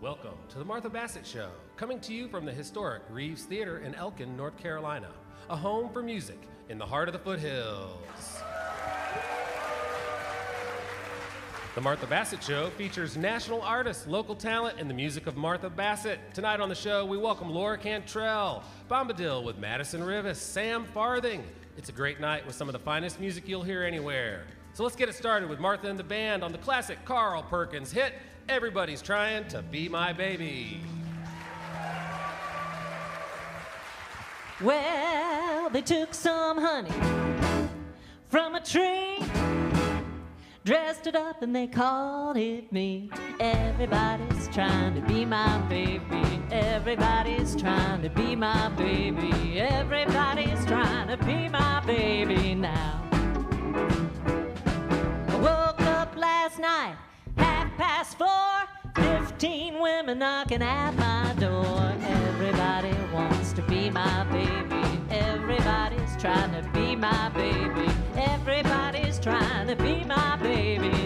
Welcome to the Martha Bassett Show, coming to you from the historic Reeves Theater in Elkin, North Carolina, a home for music in the heart of the foothills. The Martha Bassett Show features national artists, local talent, and the music of Martha Bassett. Tonight on the show, we welcome Laura Cantrell, Bombadil with Madison Rivas, Sam Farthing. It's a great night with some of the finest music you'll hear anywhere. So let's get it started with Martha and the band on the classic Carl Perkins hit, Everybody's Trying to Be My Baby. Well, they took some honey from a tree, dressed it up, and they called it me. Everybody's trying to be my baby. Everybody's trying to be my baby. Everybody's trying to be my baby now. I woke up last night, past four. Fifteen women knocking at my door. Everybody wants to be my baby. Everybody's trying to be my baby. Everybody's trying to be my baby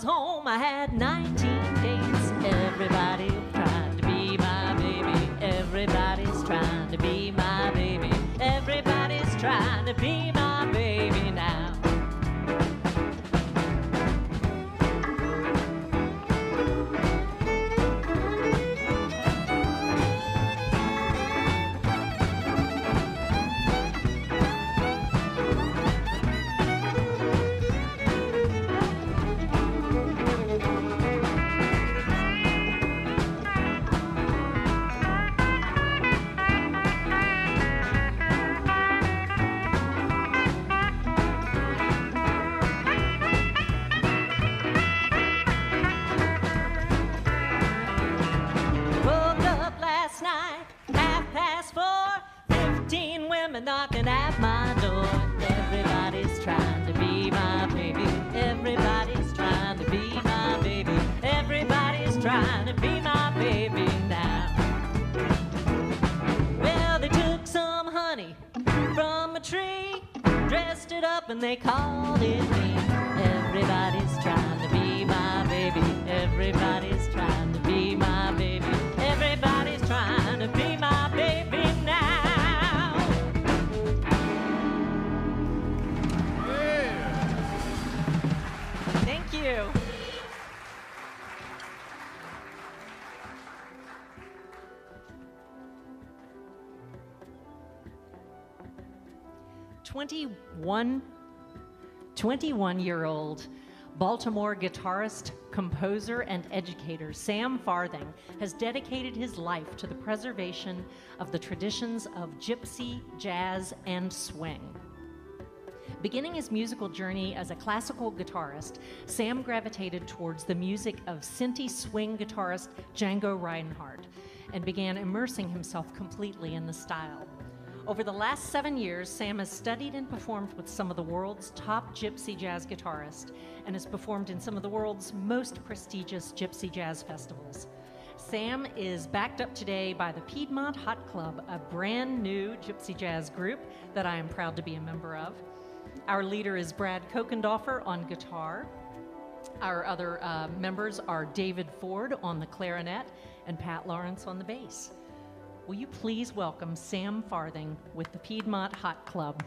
was home, I had 19 dates. Everybody trying to be my baby. Everybody's trying to be my baby. Everybody's trying to be my Fifteen women knocking at my door. Everybody's trying to be my baby. Everybody's trying to be my baby. Everybody's trying to be my baby now. Well, they took some honey from a tree, dressed it up, and they called it me. Everybody's trying to be my baby. Everybody's trying to be my baby. 21, 21 year old Baltimore guitarist, composer, and educator Sam Farthing has dedicated his life to the preservation of the traditions of gypsy, jazz, and swing. Beginning his musical journey as a classical guitarist, Sam gravitated towards the music of Sinti swing guitarist Django Reinhardt and began immersing himself completely in the style. Over the last seven years, Sam has studied and performed with some of the world's top gypsy jazz guitarists and has performed in some of the world's most prestigious gypsy jazz festivals. Sam is backed up today by the Piedmont Hot Club, a brand new gypsy jazz group that I am proud to be a member of. Our leader is Brad Kokendorfer on guitar. Our other uh, members are David Ford on the clarinet and Pat Lawrence on the bass. Will you please welcome Sam Farthing with the Piedmont Hot Club?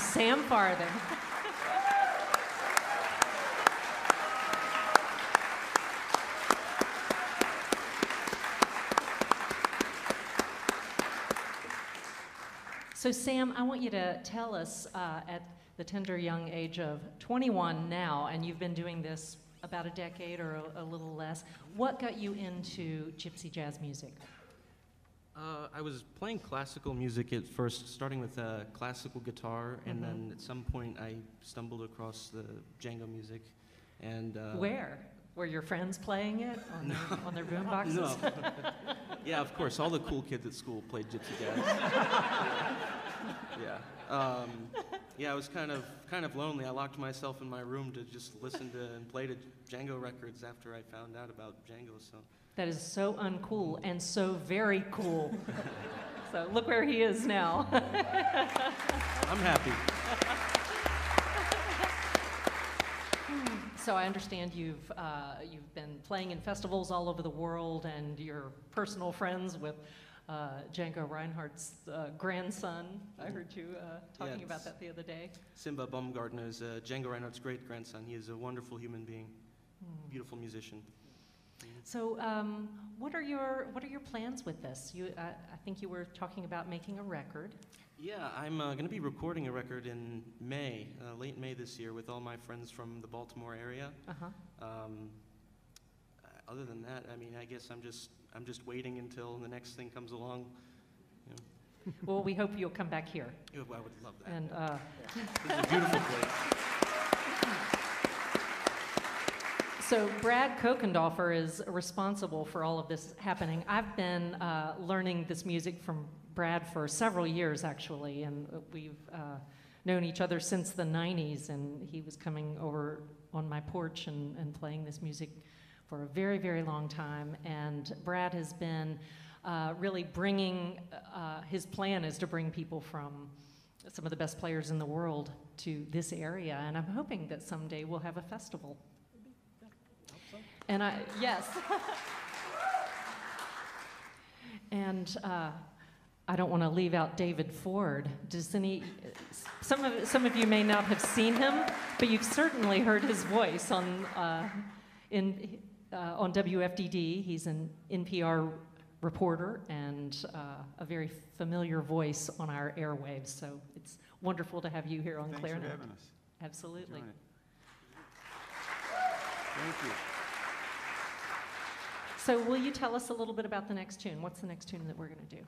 Sam Farthing. So, Sam, I want you to tell us uh, at the tender young age of 21 now, and you've been doing this about a decade or a, a little less, what got you into gypsy jazz music? Uh, I was playing classical music at first, starting with uh, classical guitar, and Mhm. then at some point I stumbled across the Django music. And uh, Where? Were your friends playing it on, their, on their boom boxes? No. yeah, of course, all the cool kids at school played gypsy jazz. yeah. Um, yeah, I was kind of kind of lonely. I locked myself in my room to just listen to and play to Django records after I found out about Django. So That is so uncool and so very cool. so look where he is now. I'm happy. so I understand you've uh, you've been playing in festivals all over the world, and you're personal friends with uh, Django Reinhardt's uh, grandson. I heard you uh, talking about that the other day. Simba Baumgartner is uh, Django Reinhardt's great grandson. He is a wonderful human being, Hmm. beautiful musician. So, um, what are your what are your plans with this? You, uh, I think you were talking about making a record. Yeah, I'm uh, going to be recording a record in May, uh, late May this year, with all my friends from the Baltimore area. Uh huh. Um, uh, other than that, I mean, I guess I'm just I'm just waiting until the next thing comes along. Well, we hope you'll come back here. I would love that. And uh, This is a beautiful place. So Brad Kokendorfer is responsible for all of this happening. I've been uh, learning this music from Brad for several years, actually, and we've uh, known each other since the 90s, and he was coming over on my porch and, and playing this music for a very, very long time. And Brad has been uh, really bringing, uh, his plan is to bring people from some of the best players in the world to this area, and I'm hoping that someday we'll have a festival. And I, yes. and uh, I don't want to leave out David Ford. Does any, some of, some of you may not have seen him, but you've certainly heard his voice on, uh, in, uh, on WFDD. He's an NPR reporter and uh, a very familiar voice on our airwaves. So it's wonderful to have you here on Thanks Clarinet. for having us. Absolutely. Thank you. So will you tell us a little bit about the next tune? What's the next tune that we're going to do?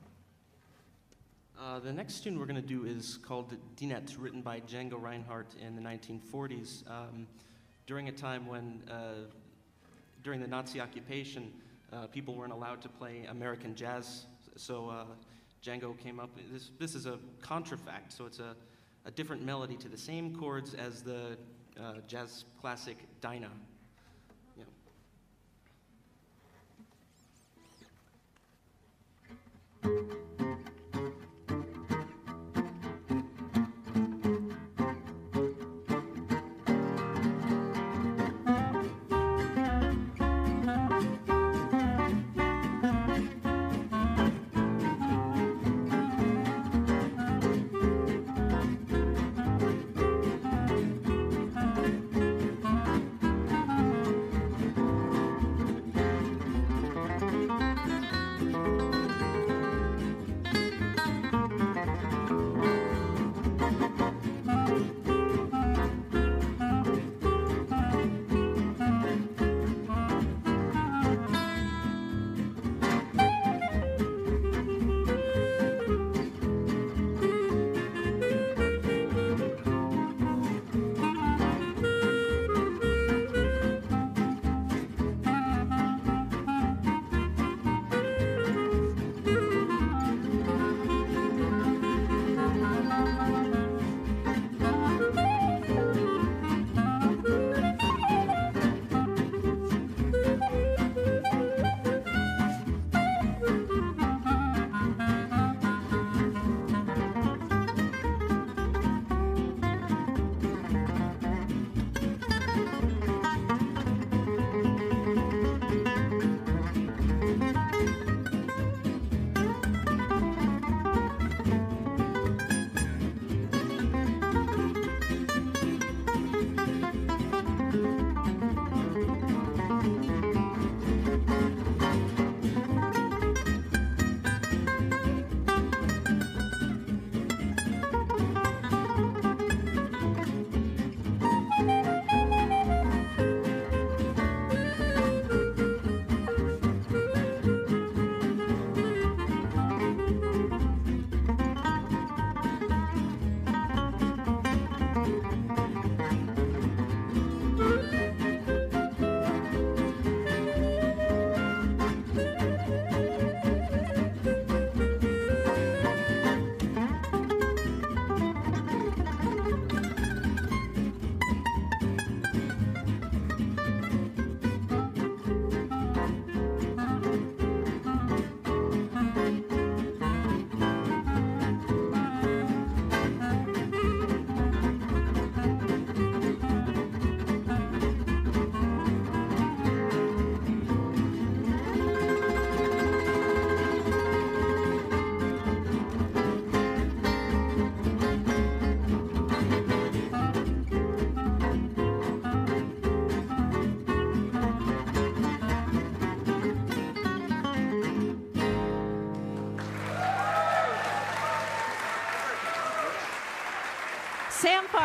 Uh, the next tune we're going to do is called Dinette, written by Django Reinhardt in the 1940s, um, during a time when, uh, during the Nazi occupation, uh, people weren't allowed to play American jazz. So uh, Django came up. This, this is a contrafact, so it's a, a different melody to the same chords as the uh, jazz classic Dinah.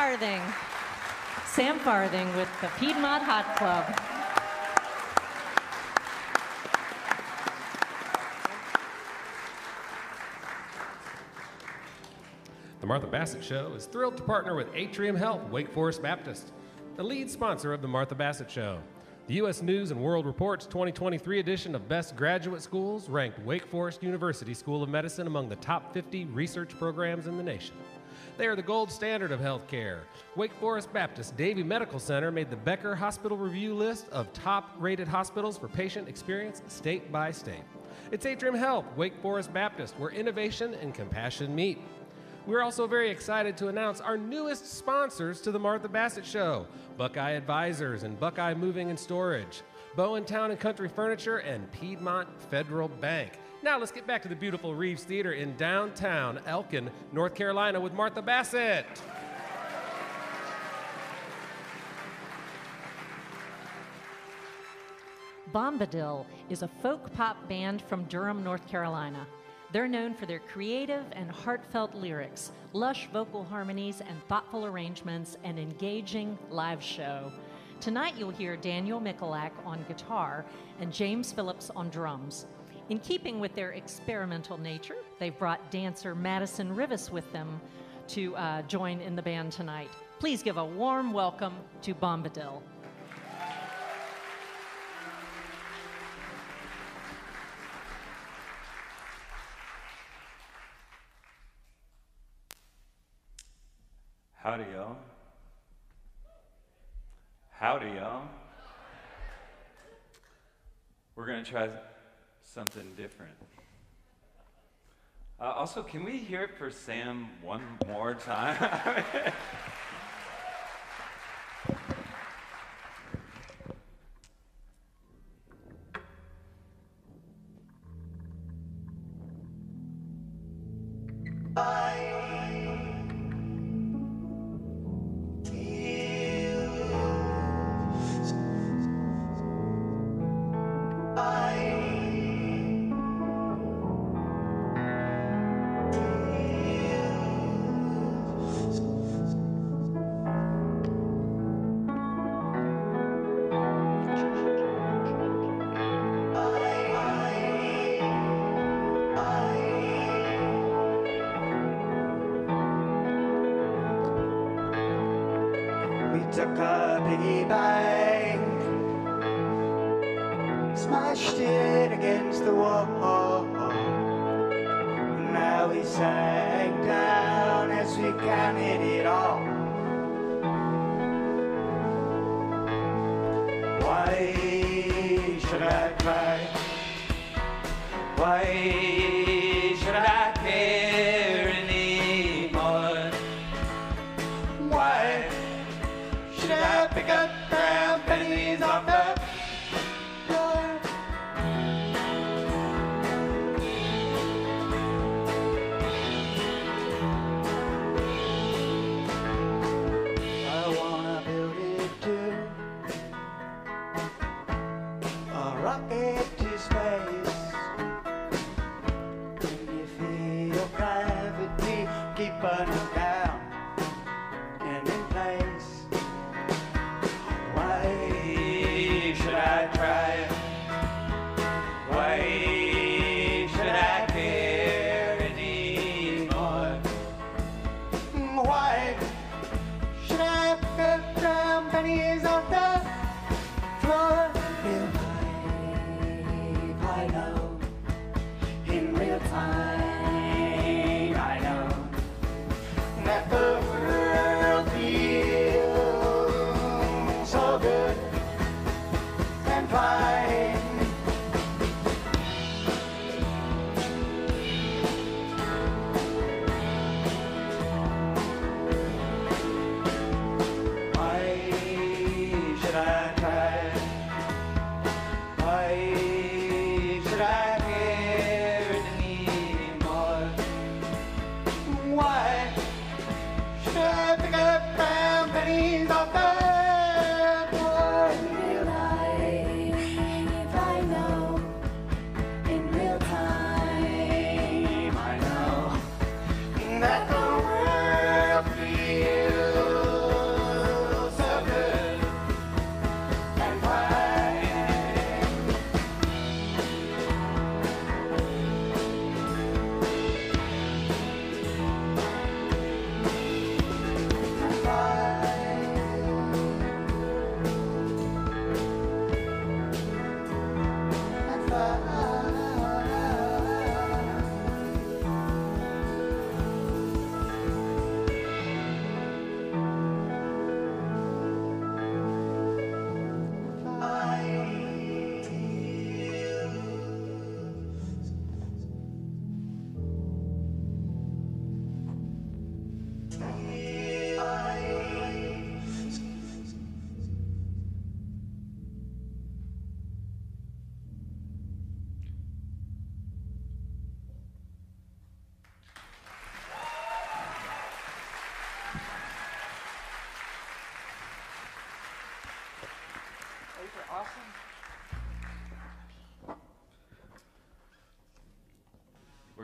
Farthing. Sam Farthing with the Piedmont Hot Club. The Martha Bassett Show is thrilled to partner with Atrium Health Wake Forest Baptist, the lead sponsor of The Martha Bassett Show. The U.S. News and World Report's 2023 edition of Best Graduate Schools ranked Wake Forest University School of Medicine among the top 50 research programs in the nation. They are the gold standard of healthcare. Wake Forest Baptist Davie Medical Center made the Becker Hospital Review list of top rated hospitals for patient experience state by state. It's Atrium Health, Wake Forest Baptist, where innovation and compassion meet. We're also very excited to announce our newest sponsors to the Martha Bassett Show Buckeye Advisors and Buckeye Moving and Storage, Bowen Town and Country Furniture, and Piedmont Federal Bank. Now let's get back to the beautiful Reeves Theater in downtown Elkin, North Carolina with Martha Bassett. Bombadil is a folk pop band from Durham, North Carolina. They're known for their creative and heartfelt lyrics, lush vocal harmonies, and thoughtful arrangements, and engaging live show. Tonight you'll hear Daniel Michalak on guitar and James Phillips on drums. In keeping with their experimental nature, they've brought dancer Madison Rivas with them to uh, join in the band tonight. Please give a warm welcome to Bombadil. Howdy, y'all. Howdy, y'all. We're going to try something different. Uh, also, can we hear it for Sam one more time?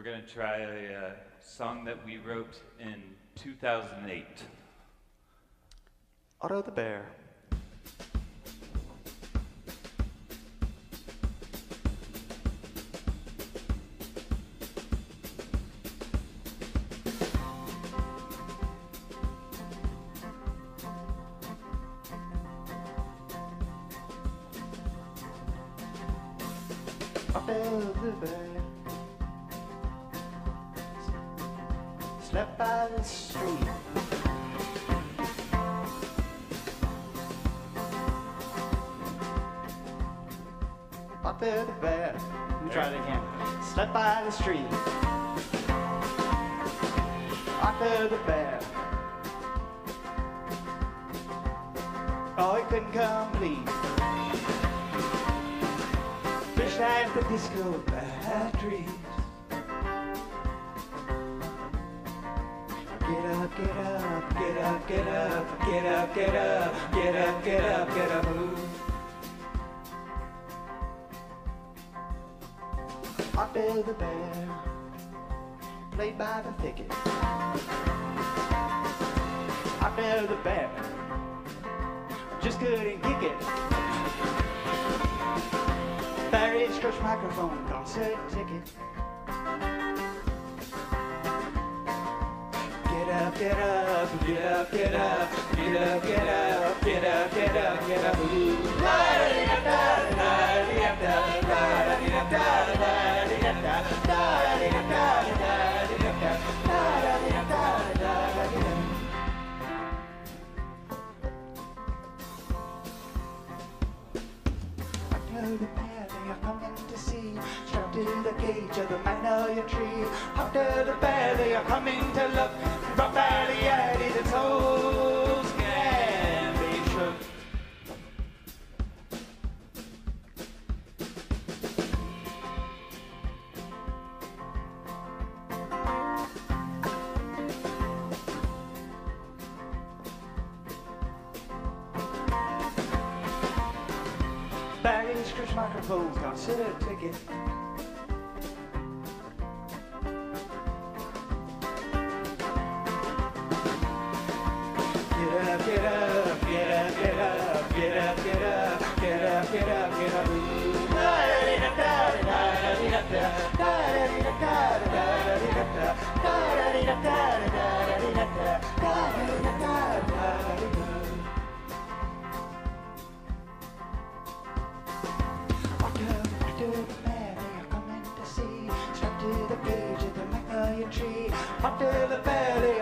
We're going to try a, a song that we wrote in 2008. Otto the Bear. Microphone, consider taking. a ticket. the belly,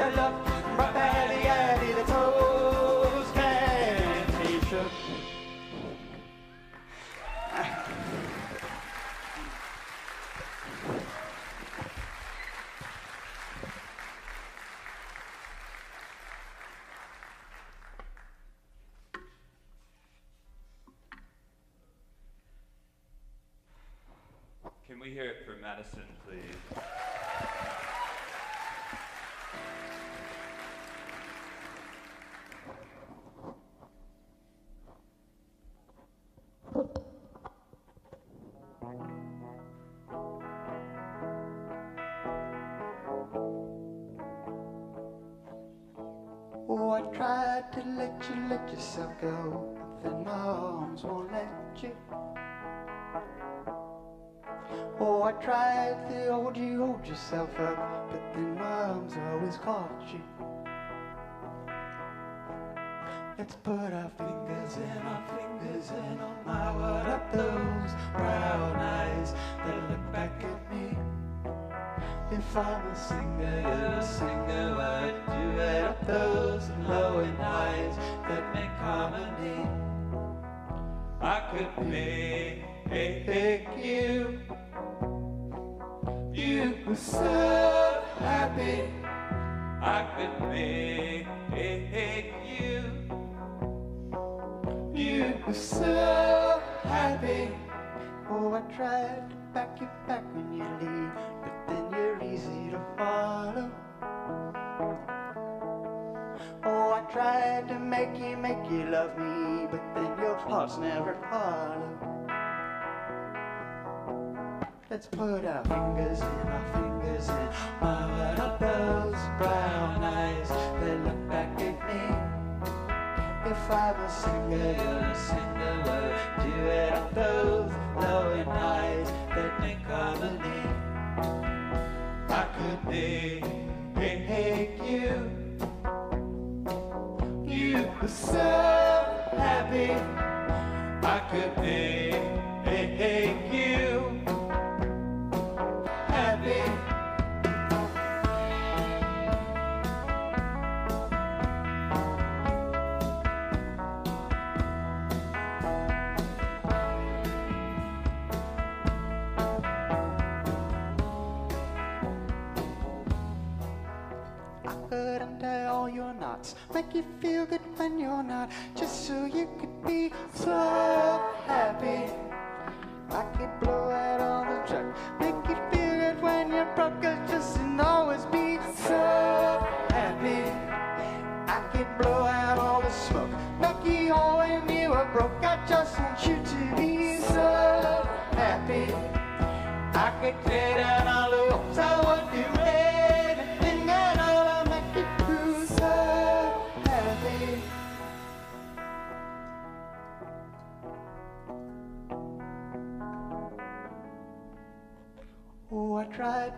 I love. My belly, Eddie, the toes can't be shook. Can we hear it for Madison? Let's put our fingers in our fingers in Oh my, what are those brown eyes that look back at me. If I'm a singer, you're a singer Why do you have those glowing eyes That make harmony. I could make you. You were so happy. I could make you. I'm so happy. Oh, I tried to back you back when you leave, but then you're easy to follow. Oh, I tried to make you, make you love me, but then your heart's never hollow. Let's put our fingers in our fingers in my what those brown eyes, they look back at me. If I'm a singer, you're a singer, well, do it on those glowing eyes that make harmony. I could make, you, you were so happy. I could make you Could untie all your knots, make you feel good when you're not, just so you could be so happy. I could blow out all the truck, make you feel good when you're broke, just and always be so happy. I could blow out all the smoke, make you whole when you are broke. I just want you to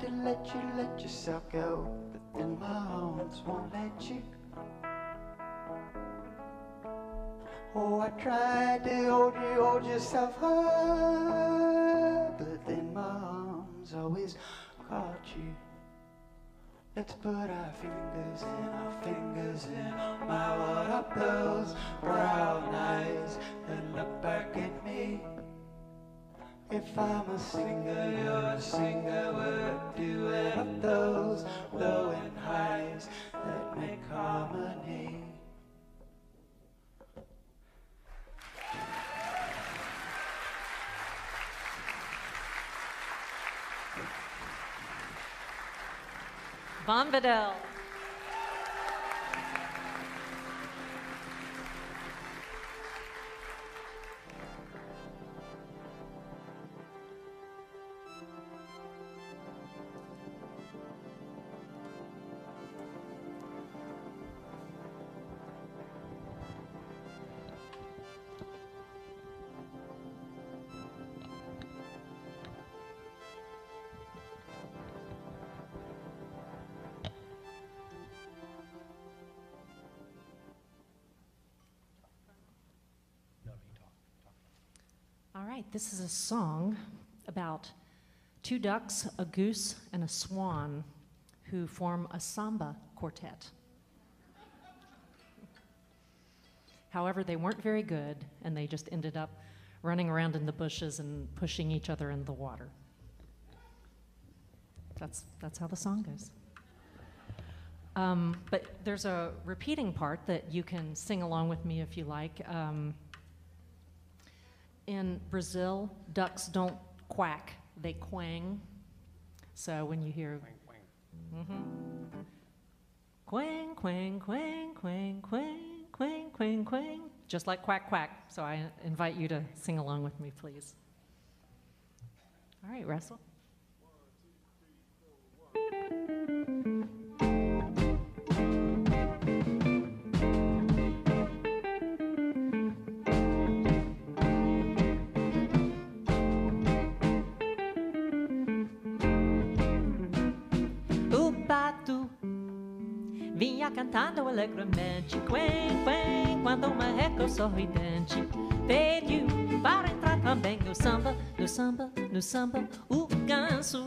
tried to let you let yourself go, but then my arms won't let you. Oh, I tried to hold you, hold yourself up, but then my arms always caught you. Let's put our fingers in, our fingers in. My, are those brown eyes that look back at me? If I'm a singer, you're a singer. We're duet of those low and highs that make harmony. All right, this is a song about two ducks, a goose, and a swan who form a samba quartet. However, they weren't very good, and they just ended up running around in the bushes and pushing each other in the water. That's, that's how the song goes. Um, but there's a repeating part that you can sing along with me if you like. Um, in Brazil, ducks don't quack, they quang. So when you hear. Mm-hmm. Quang, quang, quang, quang, quang, quang, quang, quang, just like quack, quack. So I invite you to sing along with me, please. All right, Russell. Vinha cantando alegremente, quen, quen, quando uma eco sorridente pediu para entrar também no samba, no samba, no samba. O ganso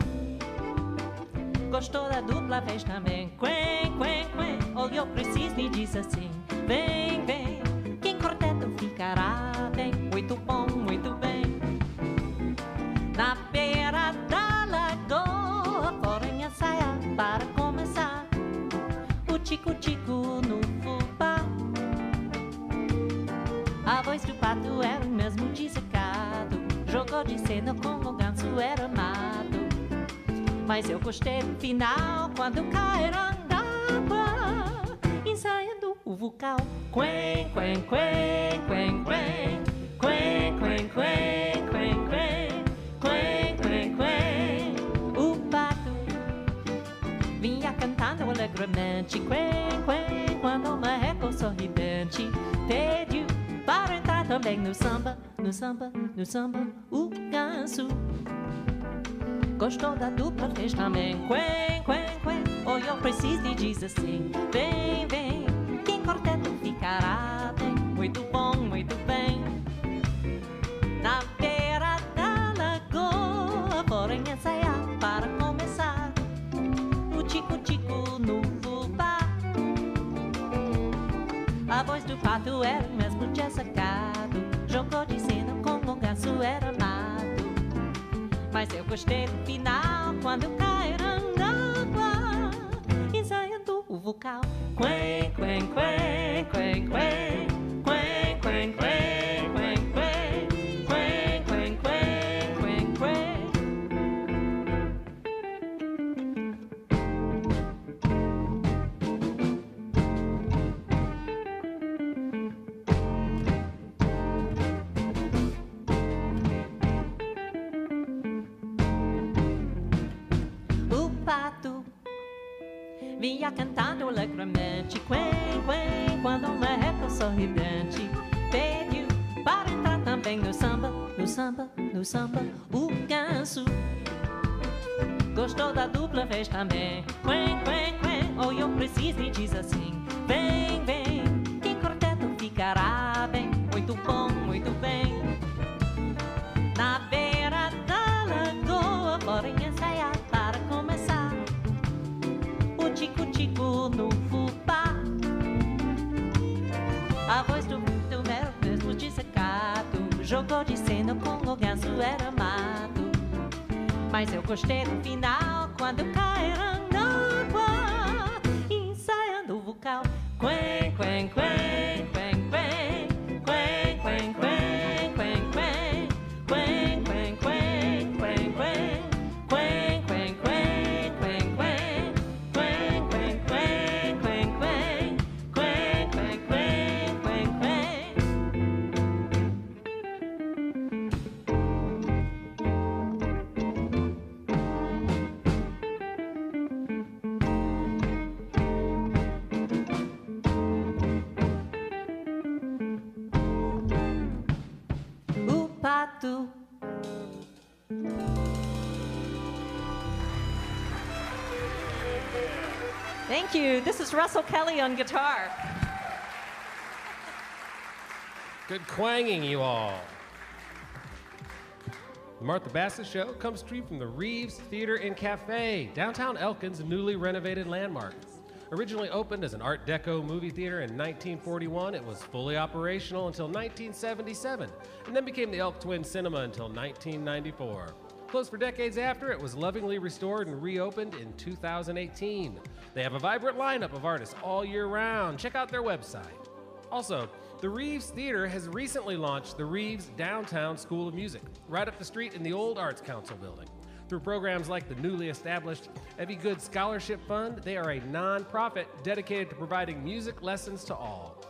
gostou da dupla vez também, quen, quen, quen, olhou pro cisne e disse assim: Vem, vem, quem quarteto ficará bem, muito bom, muito bem. Jogou de cena como o ganso era amado. Mas eu gostei do final quando d'água. Ensaiando o vocal. Quen, quen, quen, quen, quen. Quen, quen, quen, quen, quen. Quen, quen, quen. O pato vinha cantando alegremente. Quen, quen, quando o marreco sorridente pediu para entrar também no samba, no samba, no samba. O ganso gostou da dupla, fez também. Quen, quen, quen. Olhou preciso e diz assim: Vem, vem, quem quarteto ficará bem. Muito bom, muito bem. Na beira da lagoa, porém ensaiar para começar. O tico-tico no fubá. A voz do pato era o mesmo de sacado. Jogou de cena com o ganso era mato. Mas eu gostei do final quando caíram água. Ensaiando o vocal. Quen, quen, quen, quen. Quen, cantando alegremente. Quen, quen, quando um marreco sorridente pediu para entrar também no samba, no samba, no samba. O ganso gostou da dupla, fez também. Quen, quen, quen, olhou preciso e diz assim: Vem, vem, que quarteto ficará bem. Muito bom, muito bem. O tico-tico no fubá. A voz do do era mesmo de secado. Jogou de cena com o ganso era mato. Mas eu gostei do final quando caíram na água. Ensaiando o vocal. Quen, quen, quen, O pato. Thank you. This is Russell Kelly on guitar. Good quanging, you all. The Martha Bassett Show comes to you from the Reeves Theater and Cafe, downtown Elkin's newly renovated landmark. Originally opened as an Art Deco movie theater in 1941, it was fully operational until 1977, and then became the Elk Twin Cinema until 1994. Closed for decades after, it was lovingly restored and reopened in 2018. They have a vibrant lineup of artists all year round. Check out their website. Also, the Reeves Theater has recently launched the Reeves Downtown School of Music, right up the street in the old Arts Council building. Through programs like the newly established Evie Good Scholarship Fund, they are a nonprofit dedicated to providing music lessons to all.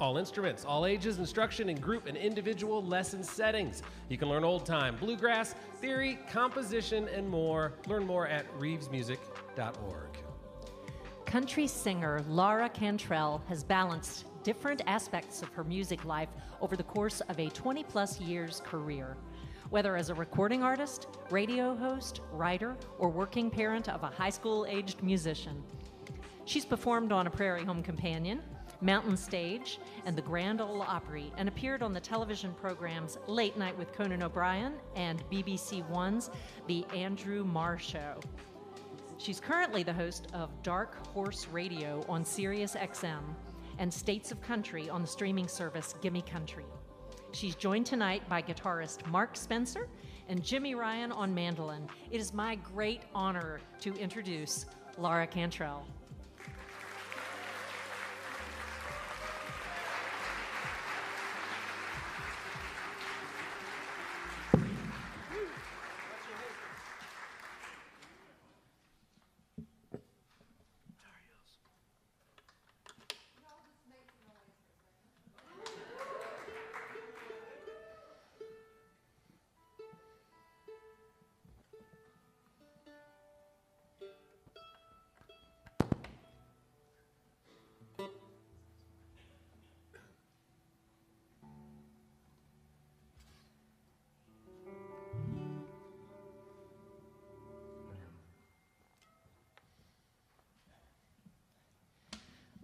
All instruments, all ages, instruction in group and individual lesson settings. You can learn old time, bluegrass, theory, composition, and more. Learn more at reevesmusic.org. Country singer Laura Cantrell has balanced different aspects of her music life over the course of a 20 plus years career. Whether as a recording artist, radio host, writer, or working parent of a high school aged musician. She's performed on A Prairie Home Companion, Mountain Stage, and the Grand Ole Opry, and appeared on the television programs Late Night with Conan O'Brien and BBC One's The Andrew Marr Show. She's currently the host of Dark Horse Radio on Sirius XM and States of Country on the streaming service Gimme Country. She's joined tonight by guitarist Mark Spencer and Jimmy Ryan on mandolin. It is my great honor to introduce Laura Cantrell.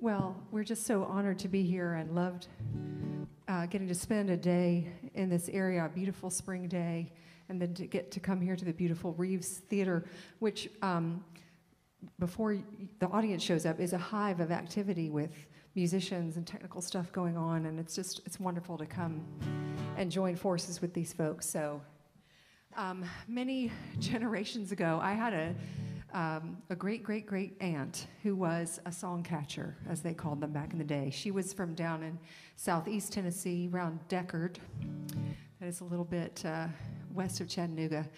Well, we're just so honored to be here and loved uh, getting to spend a day in this area, a beautiful spring day, and then to get to come here to the beautiful Reeves Theater, which um, before the audience shows up is a hive of activity with musicians and technical stuff going on, and it's just it's wonderful to come and join forces with these folks. So, um, many generations ago, I had a um, a great great great aunt who was a song catcher, as they called them back in the day. She was from down in southeast Tennessee, around Decherd. That is a little bit uh, west of Chattanooga.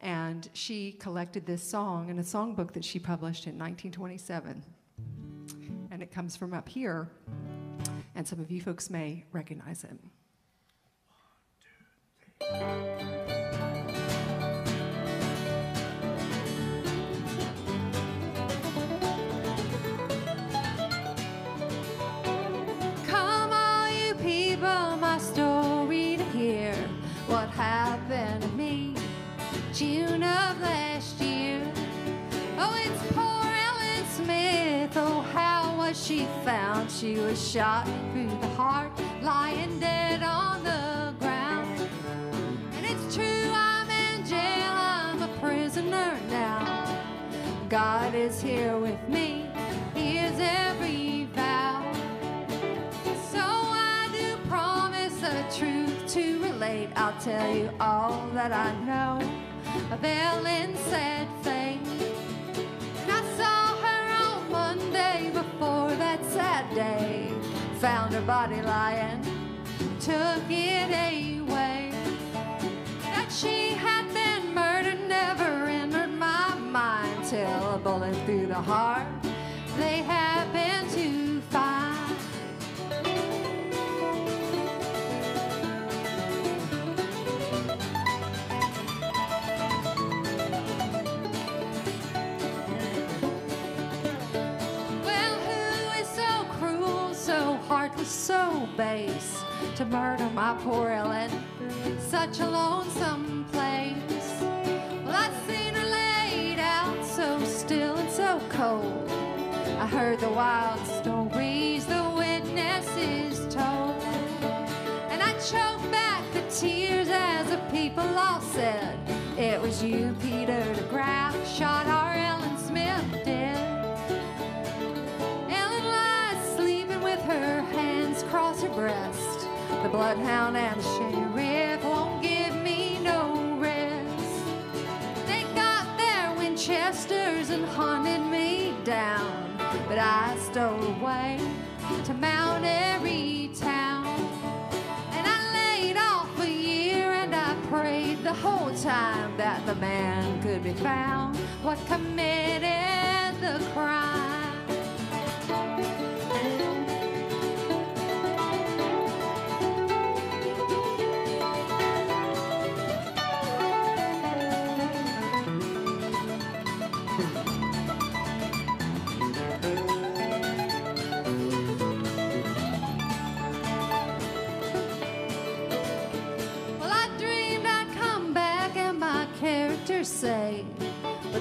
And she collected this song in a songbook that she published in 1927. And it comes from up here, and some of you folks may recognize it. She found? She was shot through the heart, lying dead on the ground. And it's true, I'm in jail, I'm a prisoner now. God is here with me, He hears every vow. So I do promise the truth to relate. I'll tell you all that I know of Ellen's sad fate. Before that sad day. Found her body lying, took it away. That she had been murdered never entered my mind till a bullet through the heart they happened to so heartless, so base to murder my poor Ellen? Such a lonesome place. Well, I seen her laid out so still and so cold. I heard the wild stories the witnesses told. And I choked back the tears as the people all said, It was you, Peter DeGraff, shot our breast. The bloodhound and the sheriff won't give me no rest. They got their Winchesters and hunted me down, but I stole away to Mount Airy Town. And I laid off a year and I prayed the whole time that the man could be found. What committed the crime?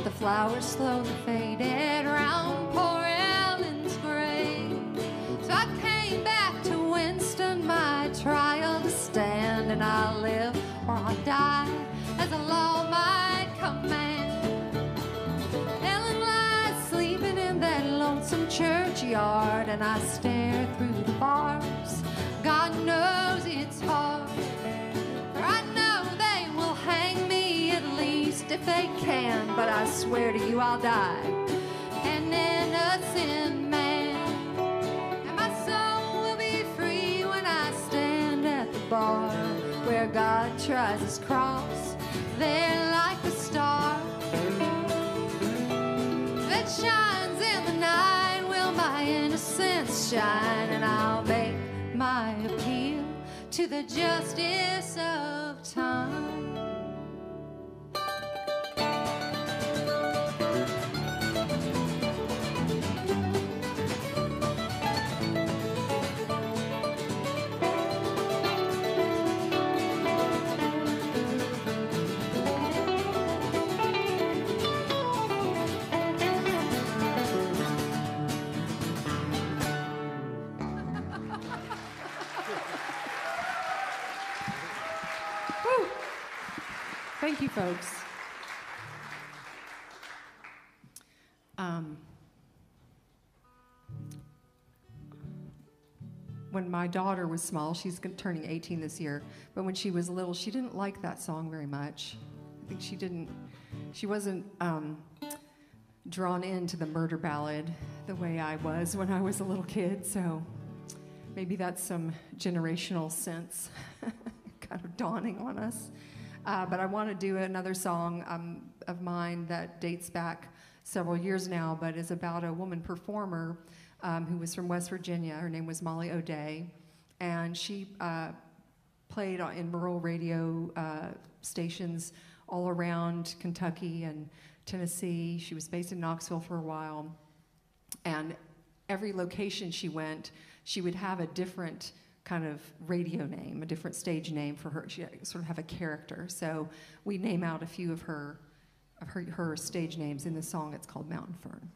The flowers slowly faded round poor Ellen's grave. So I came back to Winston, my trial to stand. And I'll live or I'll die as the law might command. Ellen lies sleeping in that lonesome churchyard, and I stare through the bars. God knows if they can, but I swear to you I'll die. An innocent man. And my soul will be free when I stand at the bar where God tries his cross. There like a star that shines in the night will my innocence shine and I'll make my appeal to the justice of time. Folks. Um, when my daughter was small, she's turning 18 this year, but when she was little, she didn't like that song very much. I think she didn't, she wasn't um, drawn into the murder ballad the way I was when I was a little kid, so maybe that's some generational sense kind of dawning on us. Uh, but I want to do another song um, of mine that dates back several years now, but is about a woman performer um, who was from West Virginia. Her name was Molly O'Day, and she uh, played in rural radio uh, stations all around Kentucky and Tennessee. She was based in Knoxville for a while, and every location she went, she would have a different kind of radio name, a different stage name for her. She sort of have a character. So we name out a few of her of her, her stage names in the song. It's called Mountain Fern.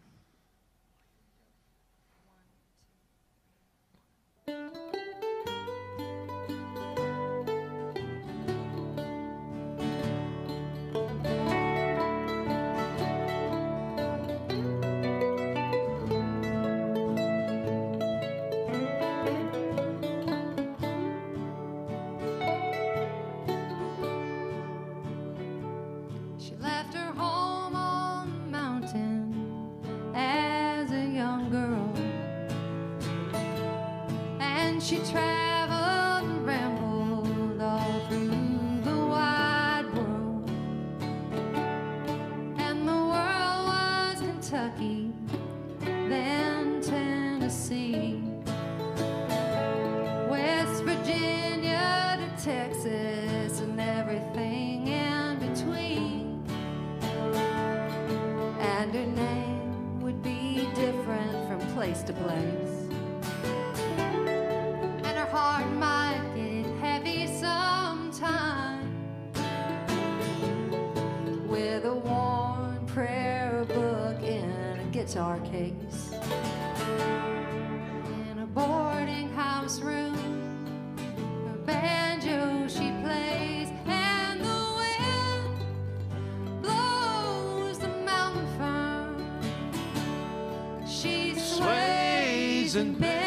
Sways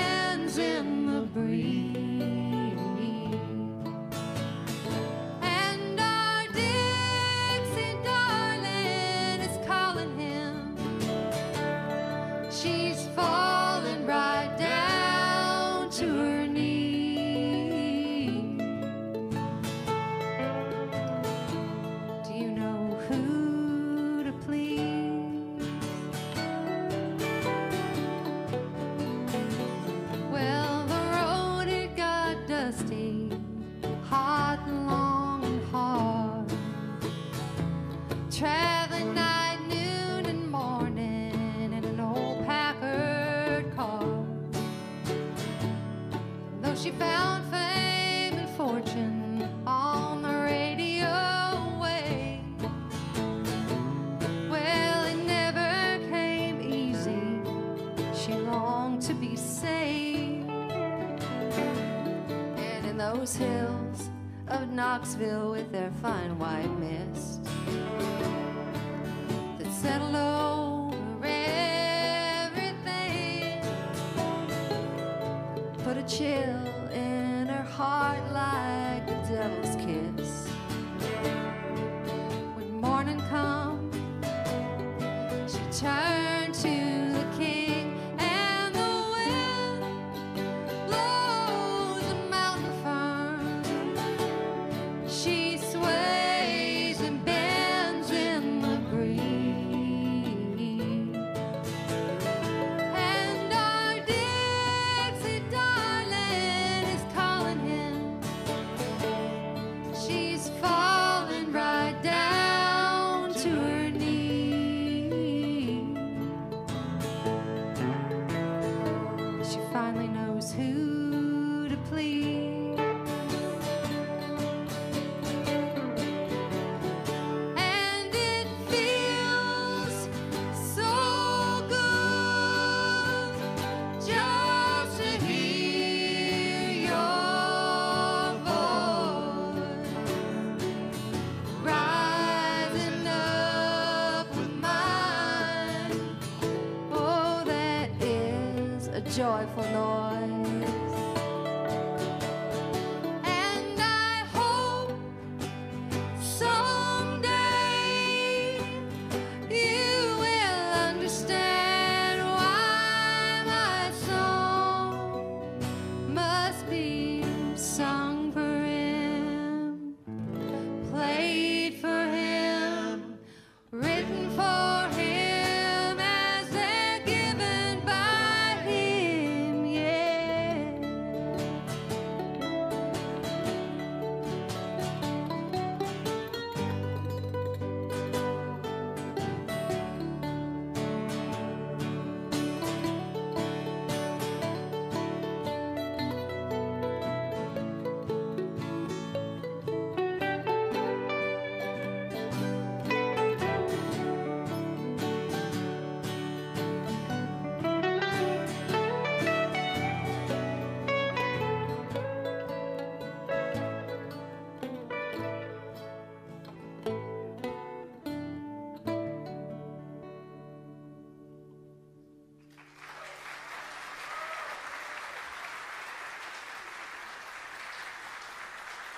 Knoxville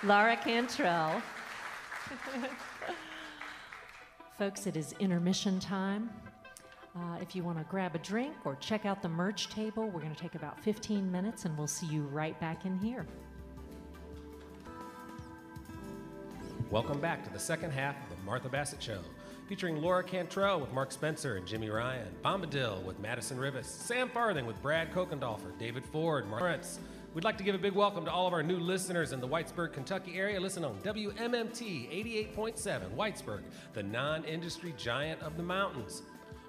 Laura Cantrell. Folks, it is intermission time. Uh, if you want to grab a drink or check out the merch table, we're going to take about 15 minutes and we'll see you right back in here. Welcome back to the second half of the Martha Bassett Show, featuring Laura Cantrell with Mark Spencer and Jimmy Ryan, Bombadil with Madison Rivas, Sam Farthing with Brad Kokendolfer, David Ford, Mark Lawrence. We'd like to give a big welcome to all of our new listeners in the Whitesburg, Kentucky area. Listen on WMMT 88.7, Whitesburg, the non industry giant of the mountains.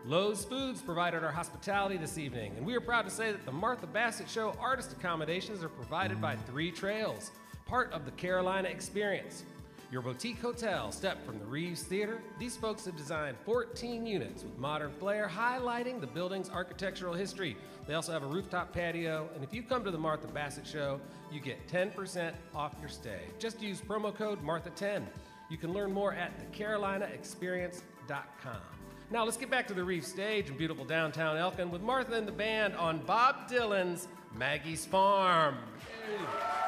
Lowe's Foods provided our hospitality this evening, and we are proud to say that the Martha Bassett Show artist accommodations are provided by Three Trails, part of the Carolina Experience. Your boutique hotel, step from the Reeves Theater, these folks have designed 14 units with modern flair, highlighting the building's architectural history. They also have a rooftop patio, and if you come to the Martha Bassett Show, you get 10% off your stay. Just use promo code Martha10. You can learn more at thecarolinaexperience.com. Now let's get back to the Reeves stage in beautiful downtown Elkin with Martha and the band on Bob Dylan's Maggie's Farm. Yay.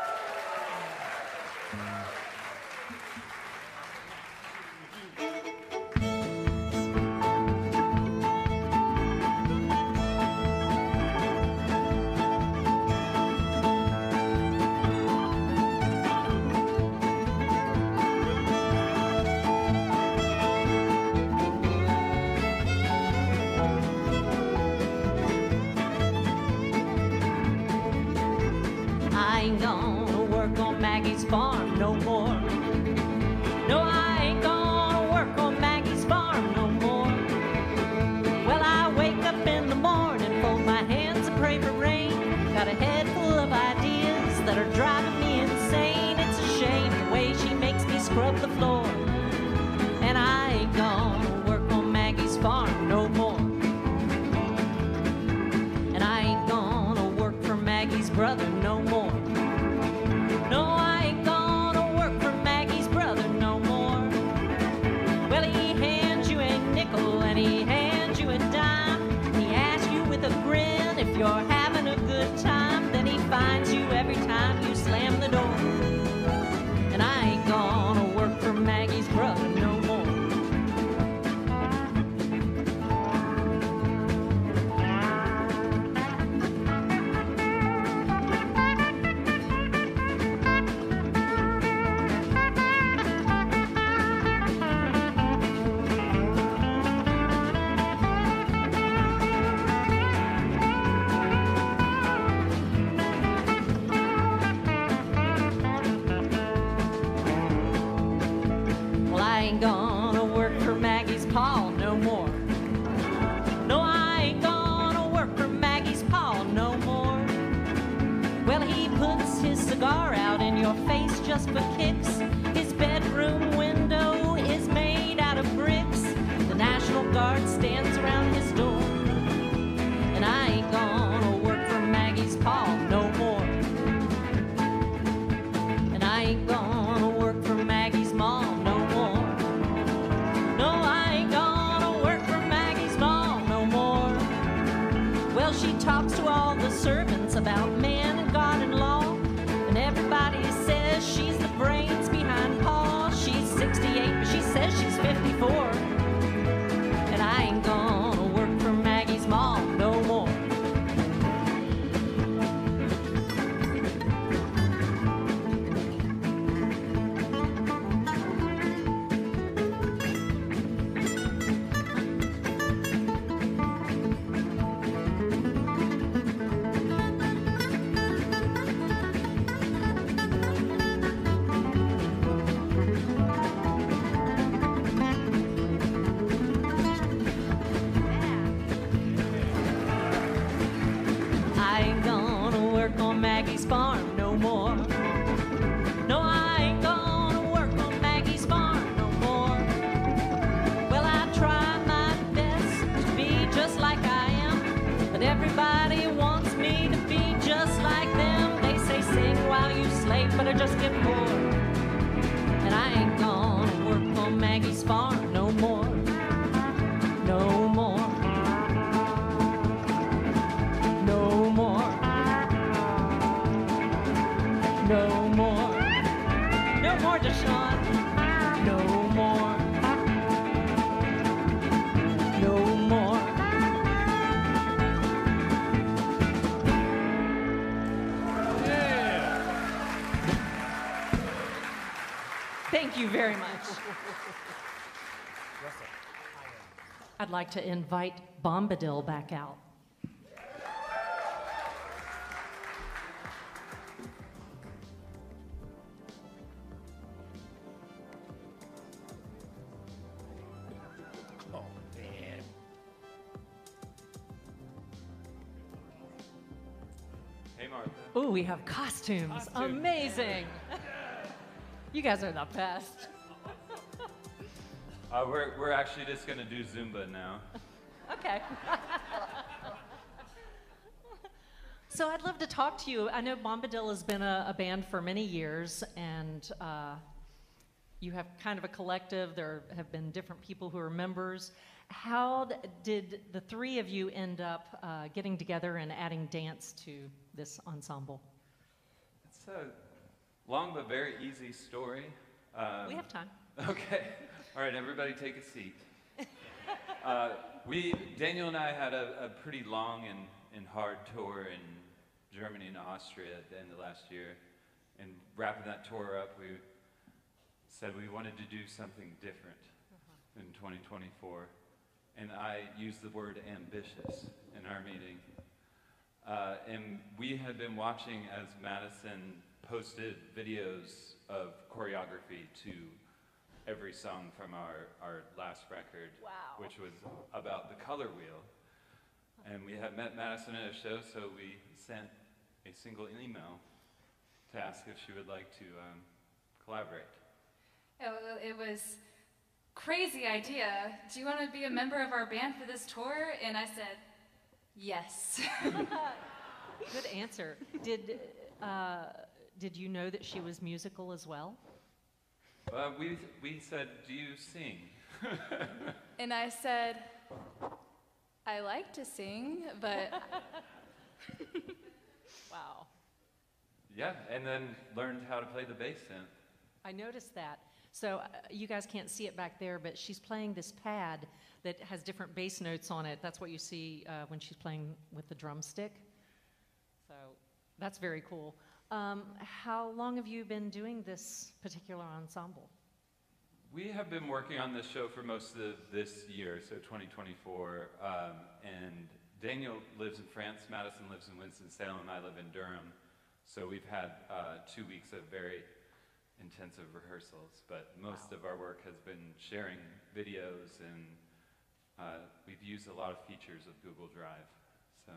Just for kicks. I'd like to invite Bombadil back out. Oh, man. Hey, Martha. Ooh, we have costumes. Costumes. Amazing. you guys are the best. Uh, we're, we're actually just going to do Zumba now. Okay. so I'd love to talk to you. I know Bombadil has been a, a band for many years, and uh, you have kind of a collective. There have been different people who are members. How did the three of you end up uh, getting together and adding dance to this ensemble? It's a long but very easy story. Um, we have time. Okay. All right, everybody take a seat. Uh, we, Daniel and I had a, a pretty long and, and hard tour in Germany and Austria at the end of last year. And wrapping that tour up, we said we wanted to do something different in 2024. And I used the word ambitious in our meeting. Uh, and we had been watching as Madison posted videos of choreography to every song from our, our last record, Wow. which was about the color wheel. And we had met Madison at a show, so we sent a single email to ask if she would like to um, collaborate. It, wa- it was crazy idea. Do you want to be a member of our band for this tour? And I said, yes. Good answer. Did, uh, did you know that she was musical as well? Uh, we, we said, Do you sing? and I said, I like to sing, but Wow. Yeah, and then learned how to play the bass synth. I noticed that. So uh, you guys can't see it back there, but she's playing this pad that has different bass notes on it. That's what you see uh, when she's playing with the drumstick. So that's very cool. Um, how long have you been doing this particular ensemble? We have been working on this show for most of this year, so 2024. Um, and Daniel lives in France, Madison lives in Winston-Salem, and I live in Durham. So we've had uh, two weeks of very intensive rehearsals, but most of our work has been sharing videos and uh, we've used a lot of features of Google Drive. So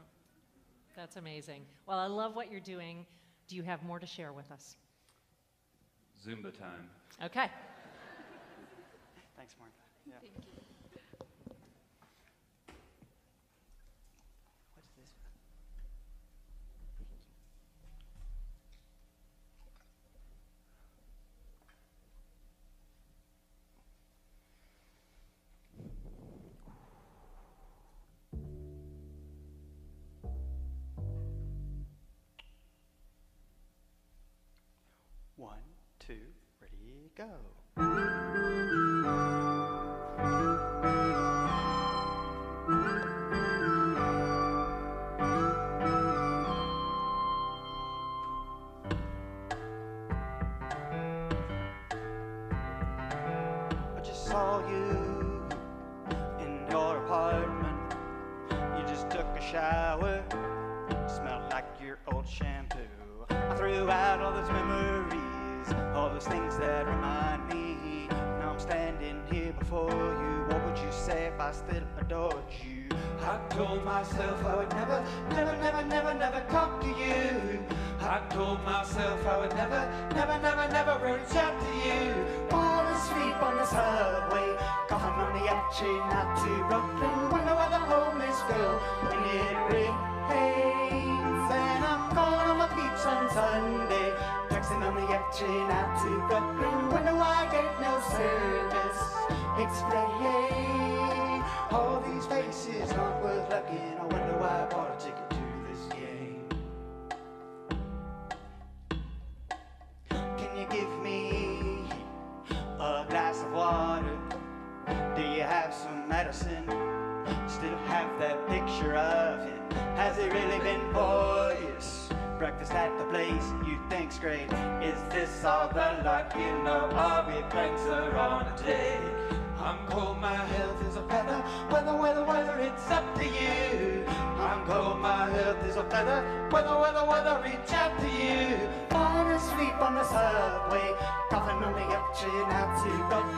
That's amazing. Well, I love what you're doing. Do you have more to share with us? Zumba time. Okay. Thanks, Martha. Yeah. What's go. Wednesday. Hey, all these faces aren't worth looking. I wonder why I bought a ticket to this game. Can you give me a glass of water? Do you have some medicine? Still have that picture of him. Has he really been poised? breakfast at the place you think's great. Is this all the luck you know? Are we friends or on a day. earth is a feather. Weather, weather, weather, reach out to you. Fall asleep on the subway, coughing on the option out to go.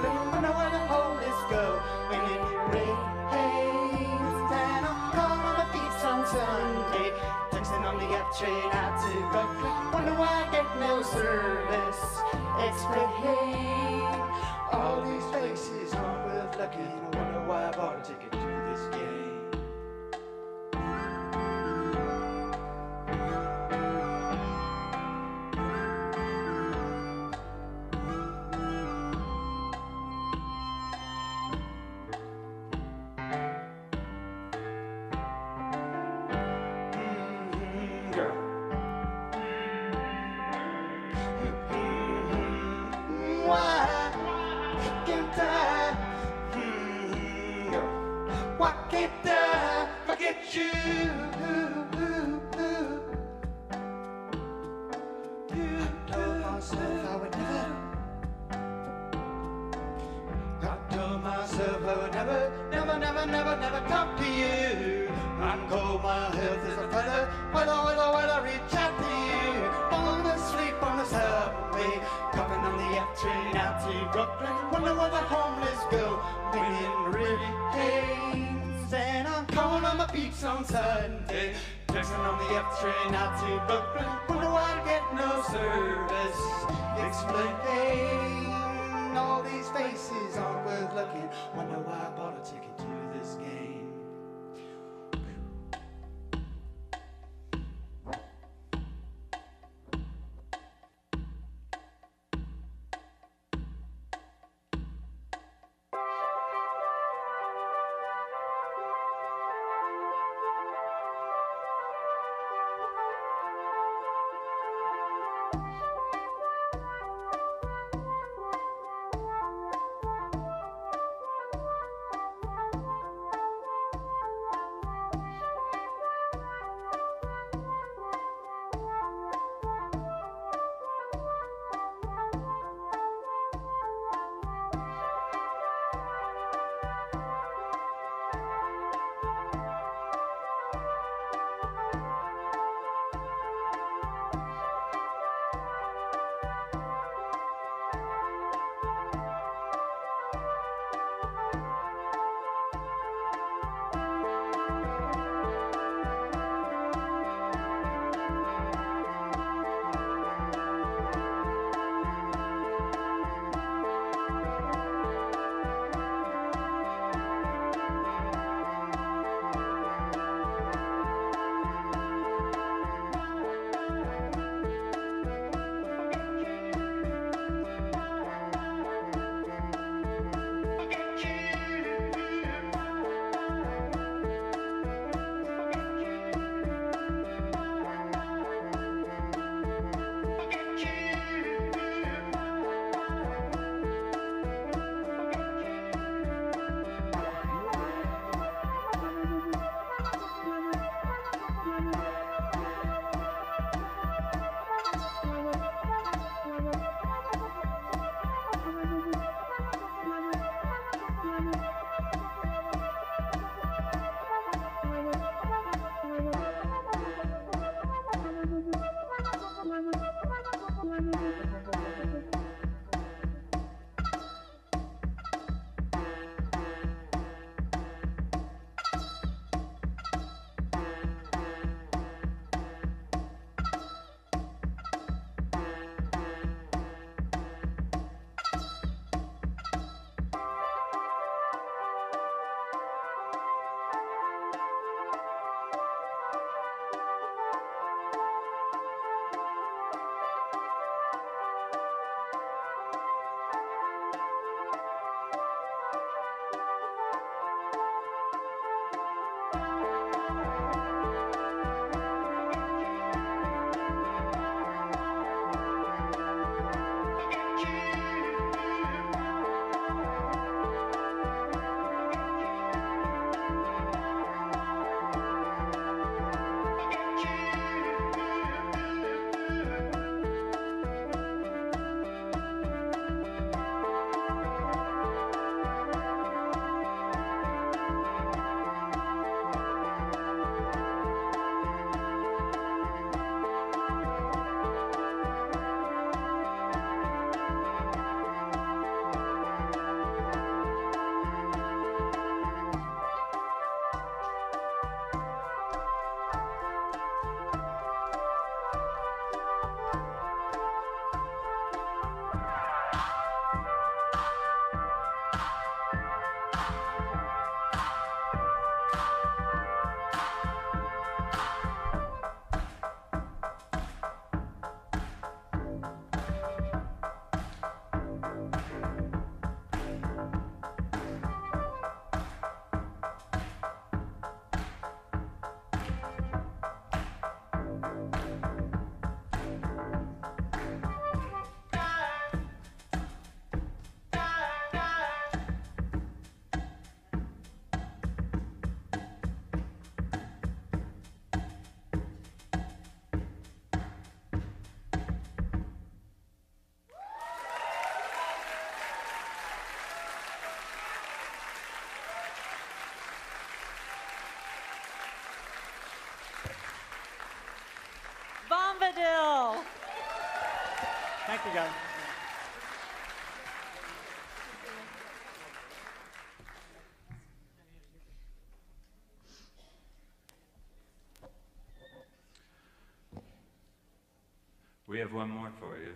Have one more for you.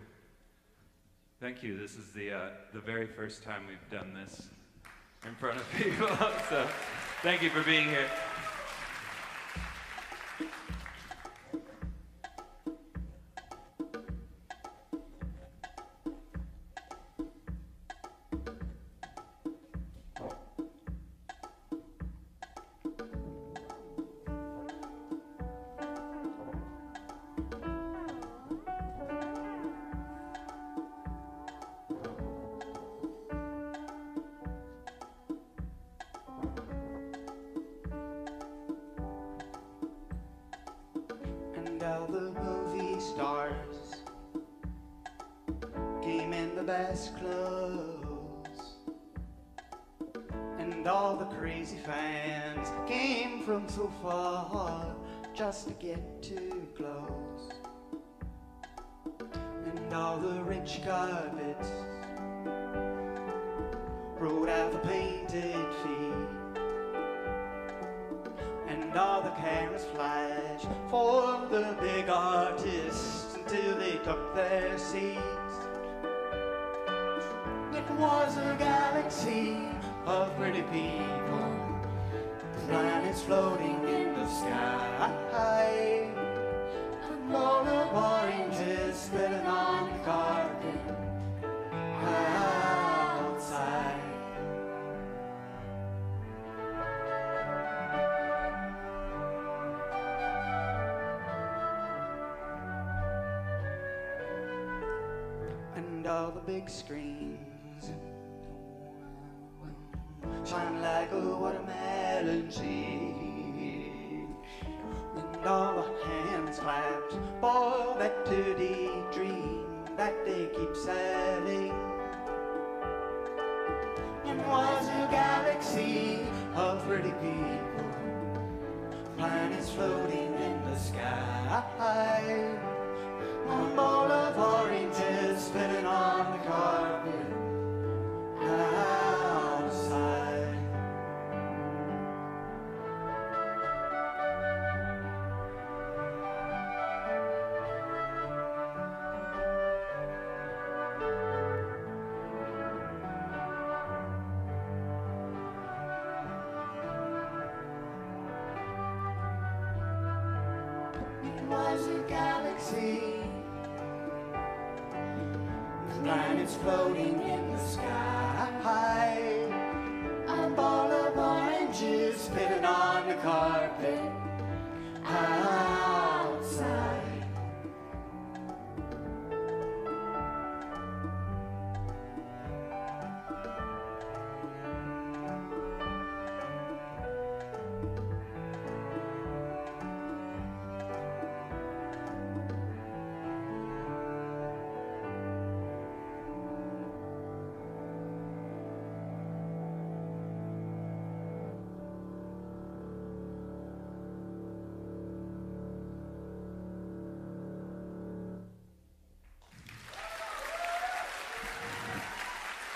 Thank you. This is the, uh, the very first time we've done this in front of people. so thank you for being here.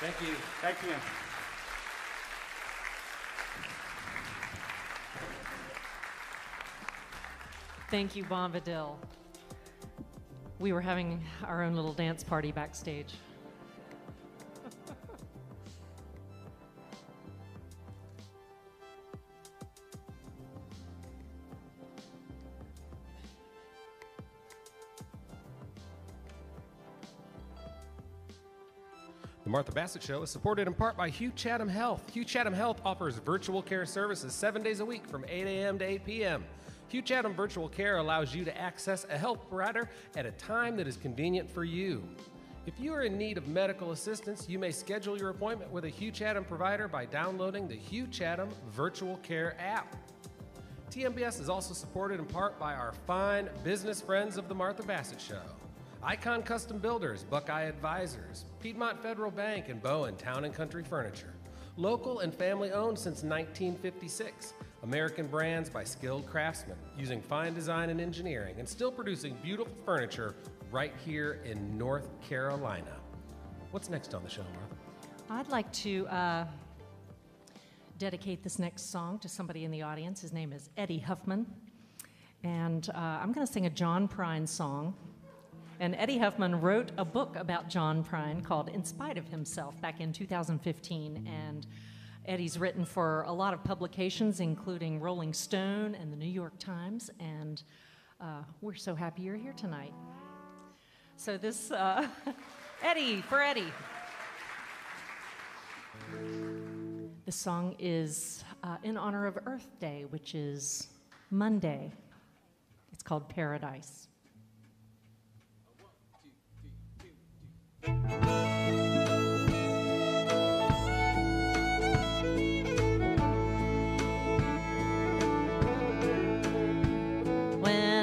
Thank you. Thank you. Thank you, Bombadil. We were having our own little dance party backstage. Martha Bassett Show is supported in part by Hugh Chatham Health. Hugh Chatham Health offers virtual care services seven days a week from 8 a.m. to 8 p.m. Hugh Chatham Virtual Care allows you to access a health provider at a time that is convenient for you. If you are in need of medical assistance, you may schedule your appointment with a Hugh Chatham provider by downloading the Hugh Chatham Virtual Care app. TMBS is also supported in part by our fine business friends of the Martha Bassett Show. Icon Custom Builders, Buckeye Advisors, Piedmont Federal Bank, and Bowen Town and Country Furniture. Local and family owned since 1956. American brands by skilled craftsmen, using fine design and engineering, and still producing beautiful furniture right here in North Carolina. What's next on the show, Martha? I'd like to uh, dedicate this next song to somebody in the audience. His name is Eddie Huffman. And uh, I'm going to sing a John Prine song. And Eddie Huffman wrote a book about John Prine called In Spite of Himself back in 2015. And Eddie's written for a lot of publications, including Rolling Stone and the New York Times. And uh, we're so happy you're here tonight. So, this, uh, Eddie, for Eddie. The song is uh, in honor of Earth Day, which is Monday. It's called Paradise. When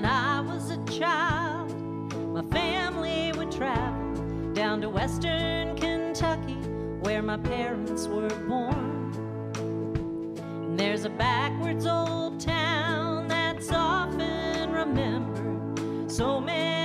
I was a child, my family would travel down to western Kentucky where my parents were born. And there's a backwards old town that's often remembered so many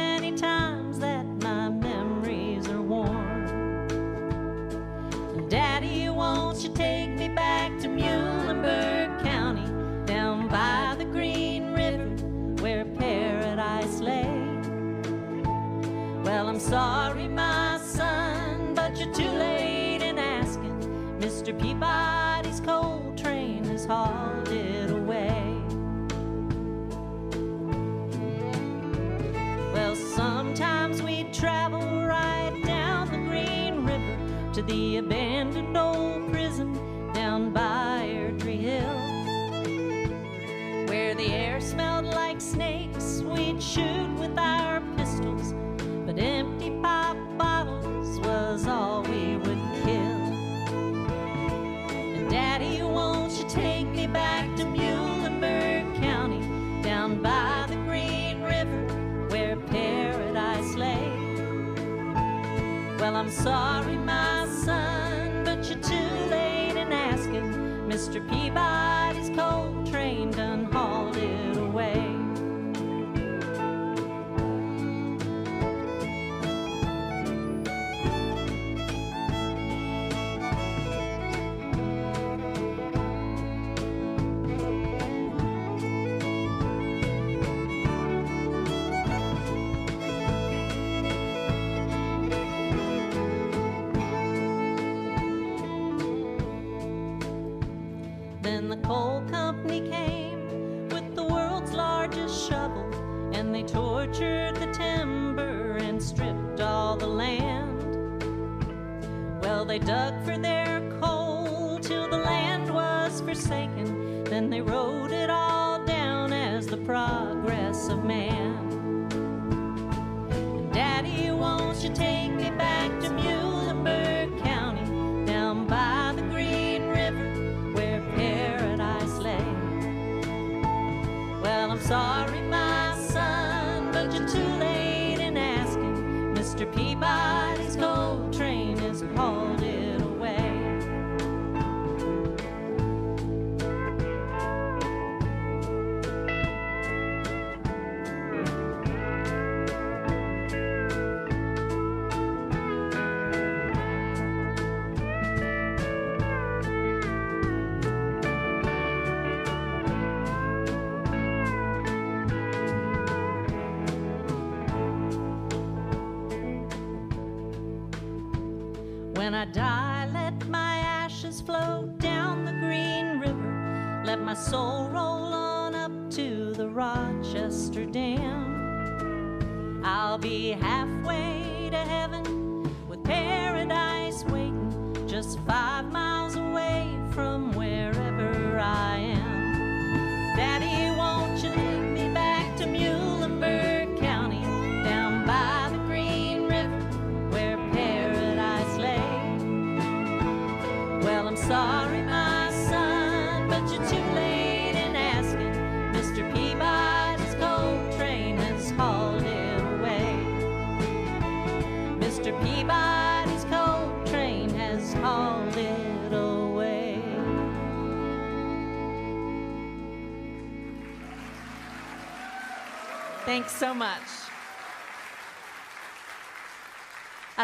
sorry, my son, but you're too late in asking. Mr. Peabody's coal train has hauled it away. Well, sometimes we travel right down the Green River to the abandoned old prison down by Airdrie Hill. Where the air smelled like snakes, we'd shoot with our pistols, but empty sorry,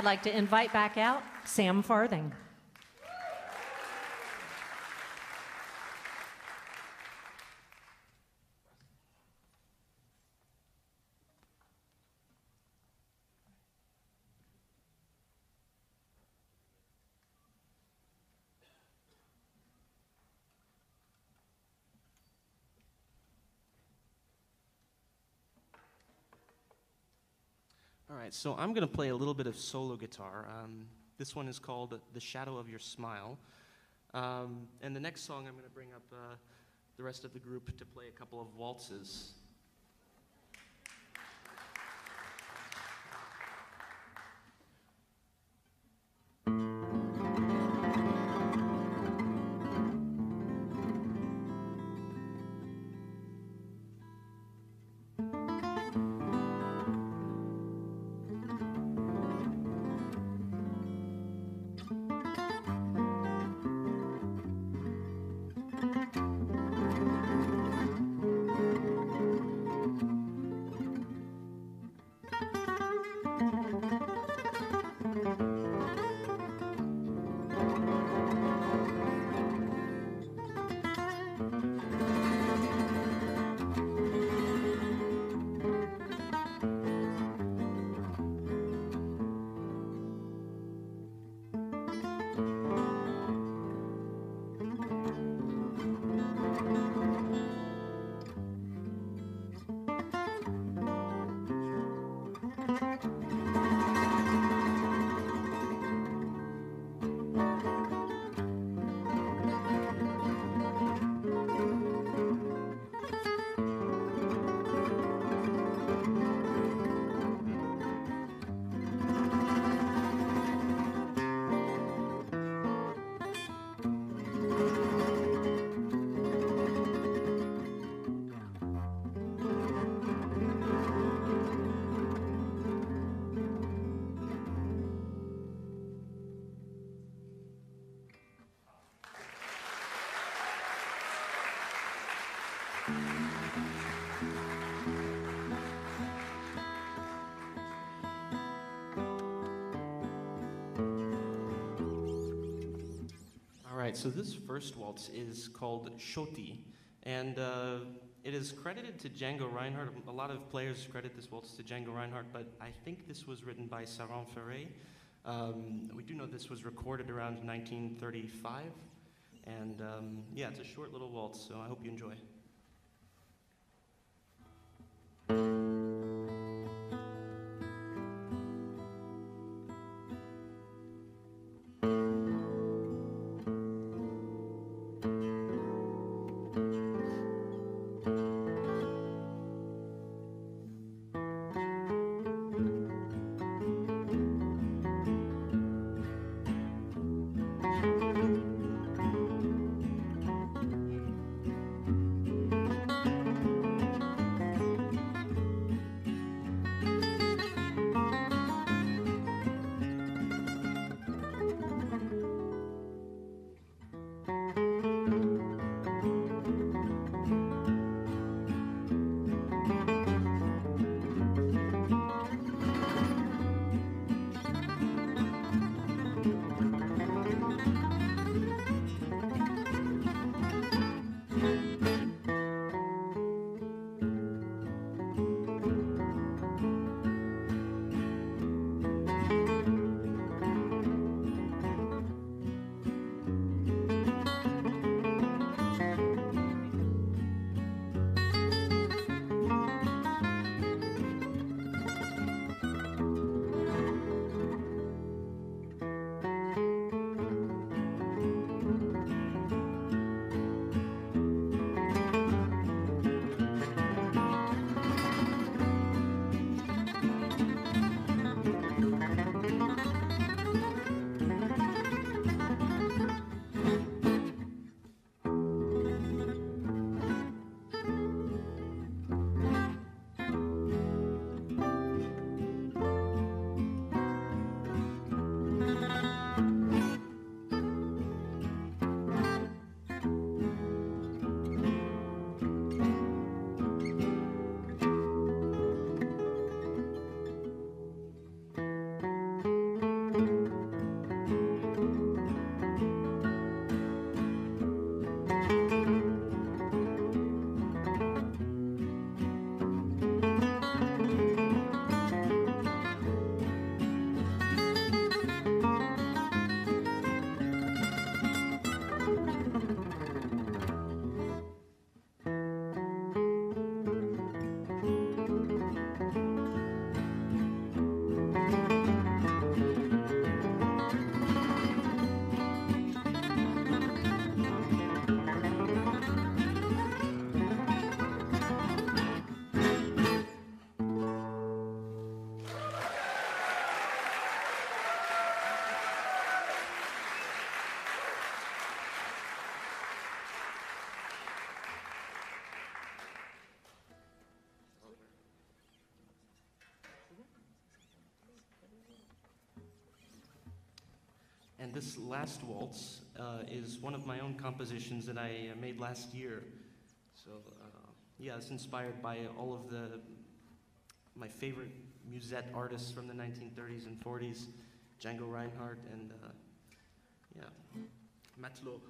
I'd like to invite back out Sam Farthing. All right, so I'm going to play a little bit of solo guitar. Um, this one is called The Shadow of Your Smile. Um, and the next song, I'm going to bring up uh, the rest of the group to play a couple of waltzes. So this first waltz is called Choti, and uh, it is credited to Django Reinhardt. A lot of players credit this waltz to Django Reinhardt, but I think this was written by Sarane Ferret. Um, we do know this was recorded around 1935, and um, yeah, it's a short little waltz, so I hope you enjoy. And this last waltz uh, is one of my own compositions that I uh, made last year. So, uh, yeah, it's inspired by all of the my favorite musette artists from the 1930s and 40s, Django Reinhardt and uh, yeah, Matelo.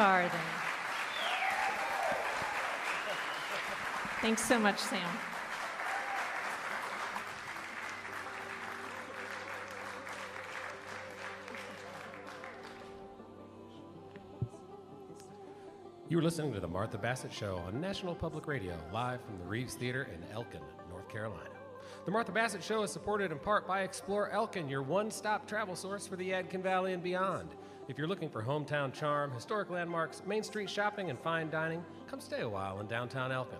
Farthing. Thanks so much, Sam. You are listening to the Martha Bassett Show on National Public Radio, live from the Reeves Theater in Elkin, North Carolina. The Martha Bassett Show is supported in part by Explore Elkin, your one stop travel source for the Yadkin Valley and beyond. If you're looking for hometown charm, historic landmarks, Main Street shopping, and fine dining, come stay a while in downtown Elkin.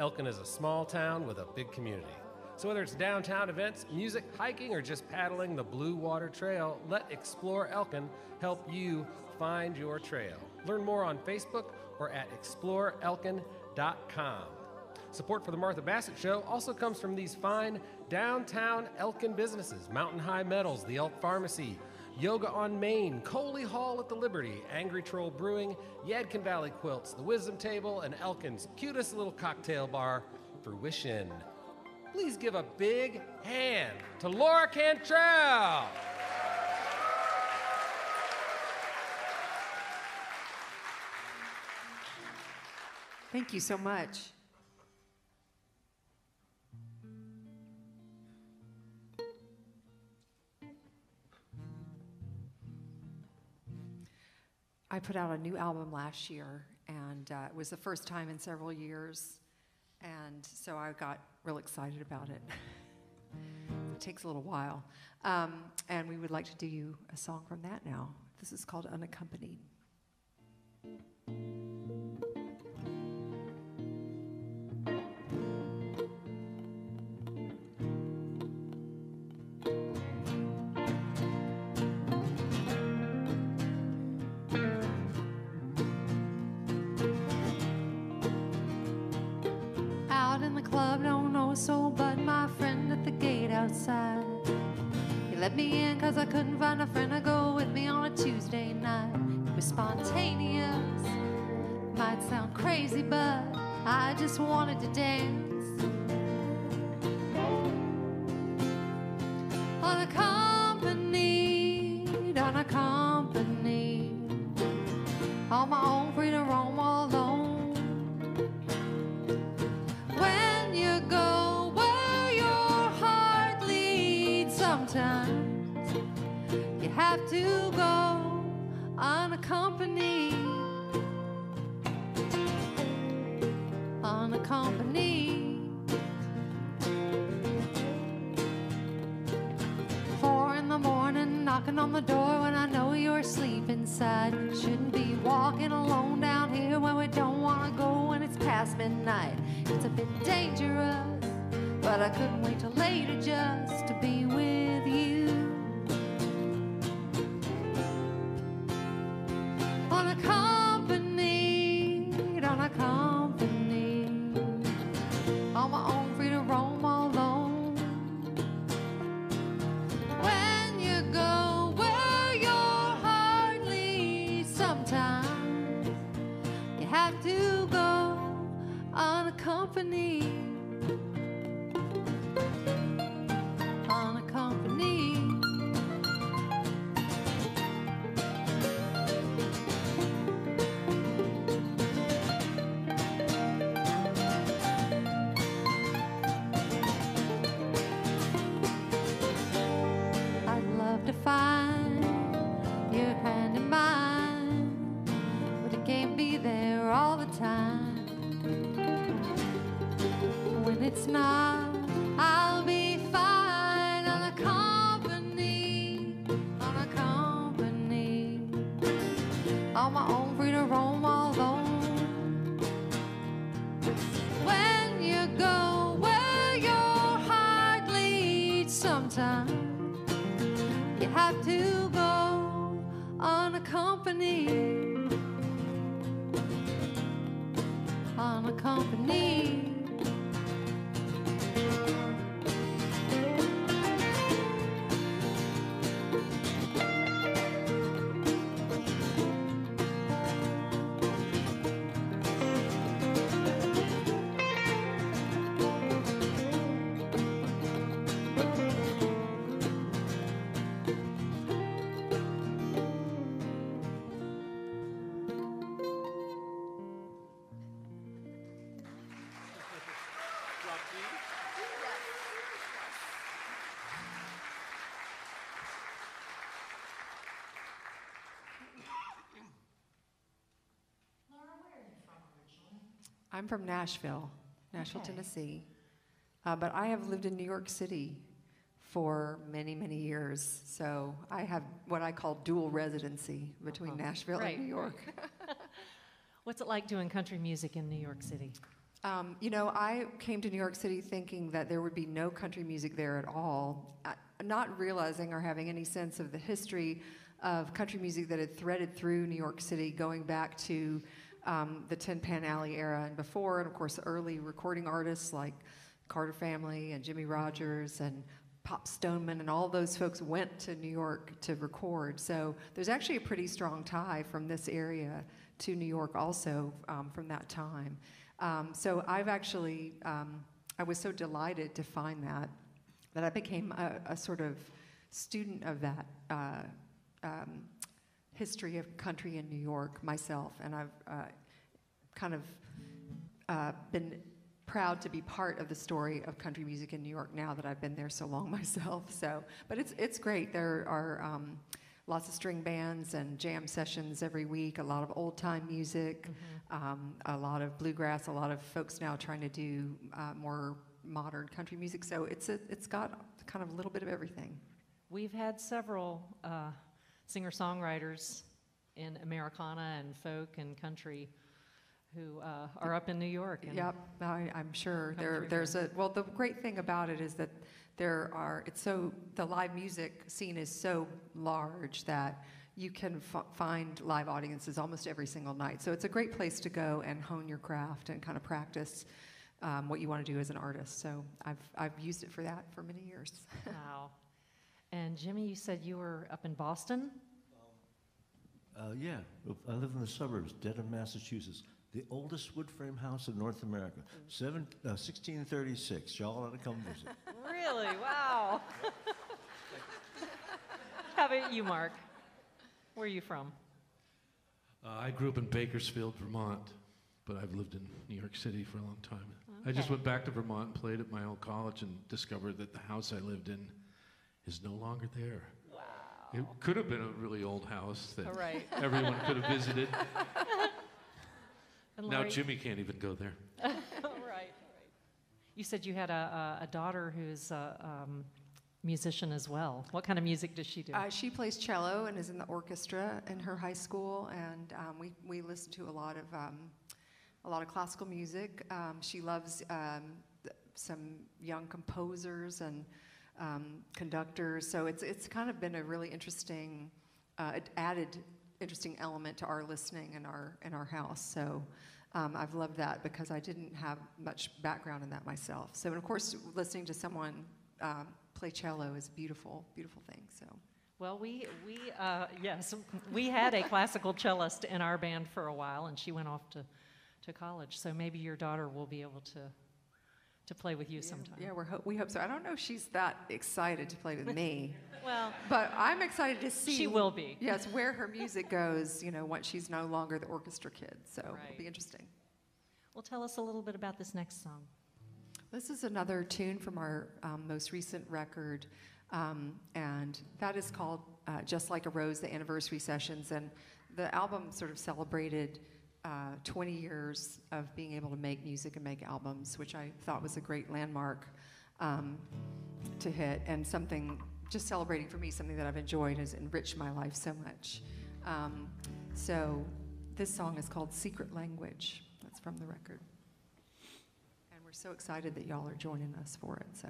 Elkin is a small town with a big community. So whether it's downtown events, music, hiking, or just paddling the Blue Water Trail, let Explore Elkin help you find your trail. Learn more on Facebook or at exploreelkin.com. Support for the Martha Bassett Show also comes from these fine downtown Elkin businesses Mountain High Metals, the Elk Pharmacy, Yoga on Main, Coley Hall at the Liberty, Angry Troll Brewing, Yadkin Valley Quilts, the Wisdom Table, and Elkin's cutest little cocktail bar, Fruition. Please give a big hand to Laura Cantrell. Thank you so much. I put out a new album last year, and uh, it was the first time in several years, and so I got real excited about it. it takes a little while. Um, and we would like to do you a song from that now. This is called Unaccompanied. Me in cause I couldn't find a friend to go with me on a Tuesday night. It was spontaneous, might sound crazy, but I just wanted to dance. I'm from Nashville, Nashville, Okay. Tennessee. Uh, but I have lived in New York City for many, many years. So I have what I call dual residency between Uh-huh. Nashville Right, and New York. What's it like doing country music in New York City? Um, you know, I came to New York City thinking that there would be no country music there at all, not realizing or having any sense of the history of country music that had threaded through New York City, going back to um, the Tin Pan Alley era and before, and of course, early recording artists like Carter Family and Jimmie Rodgers and Pop Stoneman and all those folks went to New York to record. So there's actually a pretty strong tie from this area to New York also um, from that time. Um, so I've actually, um, I was so delighted to find that, that I became a, a sort of student of that uh, um, history of country in New York myself. And I've uh, kind of uh, been proud to be part of the story of country music in New York now that I've been there so long myself. So, but it's it's great. There are um, lots of string bands and jam sessions every week. A lot of old time music, um, a lot of bluegrass. A lot of folks now trying to do uh, more modern country music. So it's a, it's got kind of a little bit of everything. We've had several uh, singer songwriters in Americana and folk and country who uh, are up in New York. And Yep, I, I'm sure there. There's a well. The great thing about it is that there are. It's so the live music scene is so large that you can f- find live audiences almost every single night. So it's a great place to go and hone your craft and kind of practice um, what you want to do as an artist. So I've I've used it for that for many years. Wow. And Jimmy, you said you were up in Boston? Uh, yeah, I live in the suburbs, Dedham, Massachusetts. the oldest wood frame house in North America, Seven, uh, 1636. Y'all ought to come visit. Really? Wow. How about you, Mark? Where are you from? Uh, I grew up in Bakersfield, Vermont, but I've lived in New York City for a long time. I just Okay. went back to Vermont and played at my old college and discovered that the house I lived in is no longer there. Wow. It could have been a really old house that All right. everyone could have visited. And now Jimmy can't even go there. right, right. You said you had a, a, a daughter who's a um, musician as well. What kind of music does she do? Uh, she plays cello and is in the orchestra in her high school, and um, we, we listen to a lot of um, a lot of classical music. Um, she loves um, th- some young composers and um, conductors, so it's it's kind of been a really interesting uh, added interesting element to our listening in our in our house. So. Um, I've loved that because I didn't have much background in that myself. So, and of course, listening to someone um, play cello is a beautiful, beautiful thing. So, Well, we, we uh, yes, we had a classical cellist in our band for a while, and she went off to, to college. So maybe your daughter will be able to, to play with you sometime. yeah, we're ho- we hope so. I don't know if she's that excited to play with me, Well, but I'm excited to see. She will be. Yes, where her music goes. You know, once she's no longer the orchestra kid. So Right. it'll be interesting. well, tell us a little bit about this next song. This is another tune from our um, most recent record, um, and that is called uh, Just Like a Rose, the anniversary sessions. And the album sort of celebrated uh, 20 years of being able to make music and make albums, which I thought was a great landmark um, to hit, and something just celebrating for me, something that I've enjoyed has enriched my life so much. Um, so this song is called Secret Language. That's from the record. And we're so excited that y'all are joining us for it. So.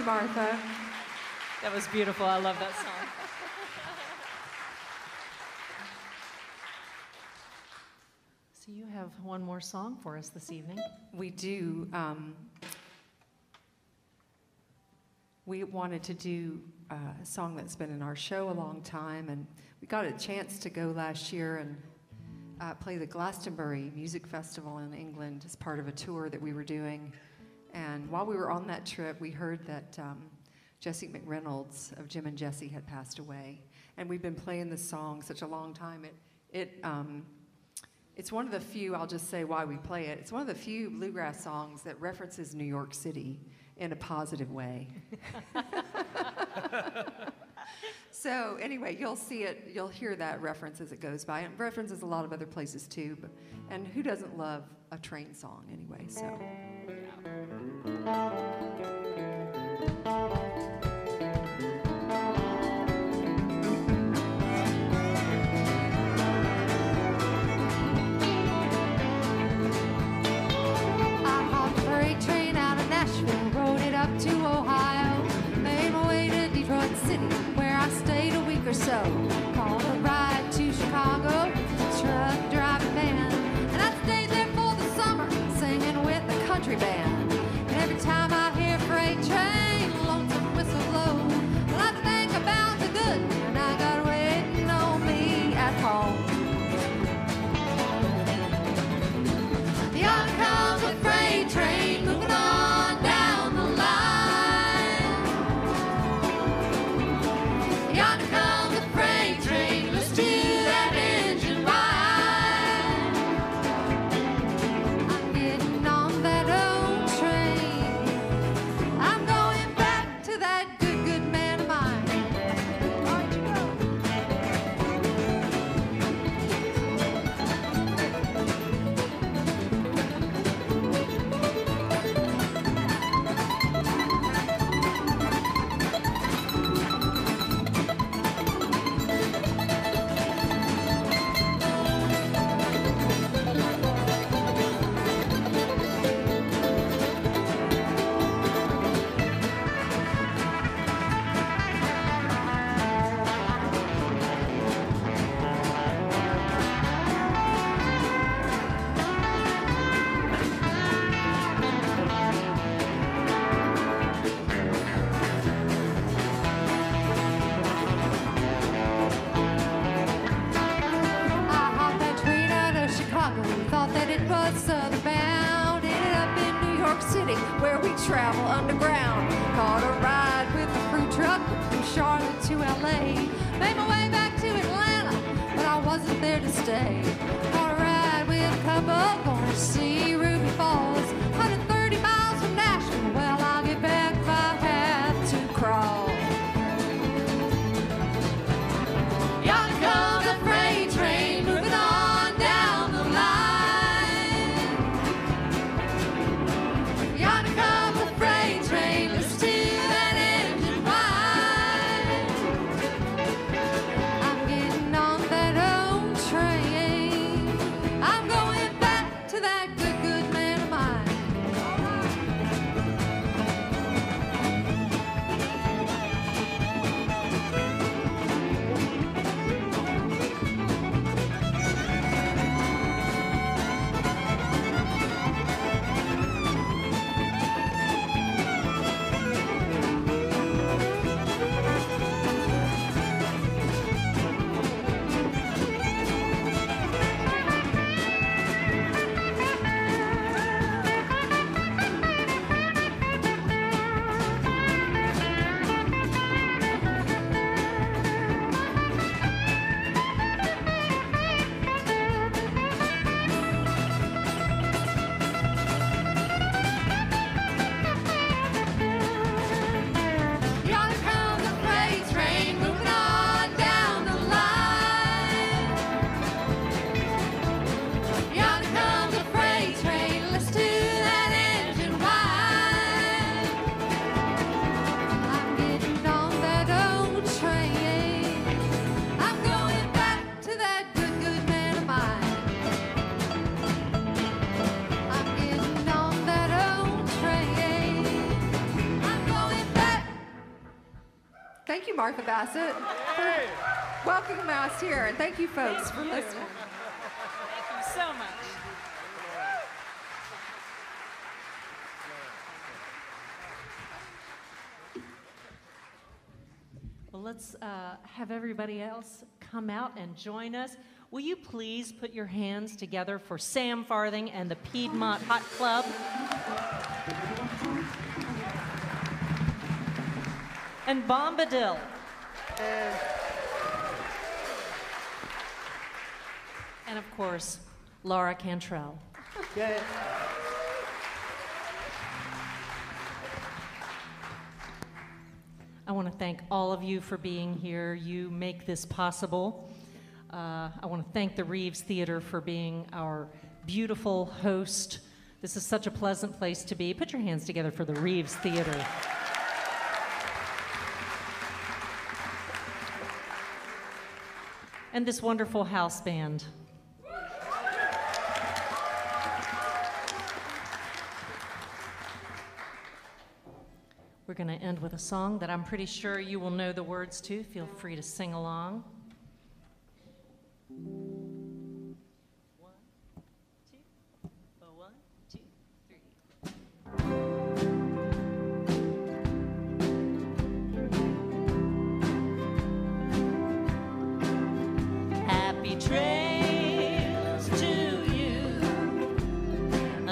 You, Martha. That was beautiful. I love that song. So you have one more song for us this evening. We do. Um, we wanted to do uh, a song that's been in our show a long time, and we got a chance to go last year and uh, play the Glastonbury Music Festival in England as part of a tour that we were doing. And while we were on that trip, we heard that um, Jesse McReynolds of Jim and Jesse had passed away. And we've been playing this song such a long time. It, it, um, it's one of the few, I'll just say why we play it. It's one of the few bluegrass songs that references New York City in a positive way. so, anyway, you'll see it, you'll hear that reference as it goes by. And references a lot of other places too. But, and who doesn't love a train song anyway? So. I hopped a freight train out of Nashville, rode it up to Ohio, made my way to Detroit City, where I stayed a week or so. Called a ride to Chicago, truck driving band. Martha Bassett, for welcoming us here. And thank you, folks, for listening. Thank you so much. Well, let's uh, have everybody else come out and join us. Will you please put your hands together for Sam Farthing and the Piedmont Hot Club? And Bombadil. And of course, Laura Cantrell. I want to thank all of you for being here. You make this possible. Uh, I want to thank the Reeves Theater for being our beautiful host. This is such a pleasant place to be. Put your hands together for the Reeves Theater. And this wonderful house band. We're going to end with a song that I'm pretty sure you will know the words to. Feel free to sing along.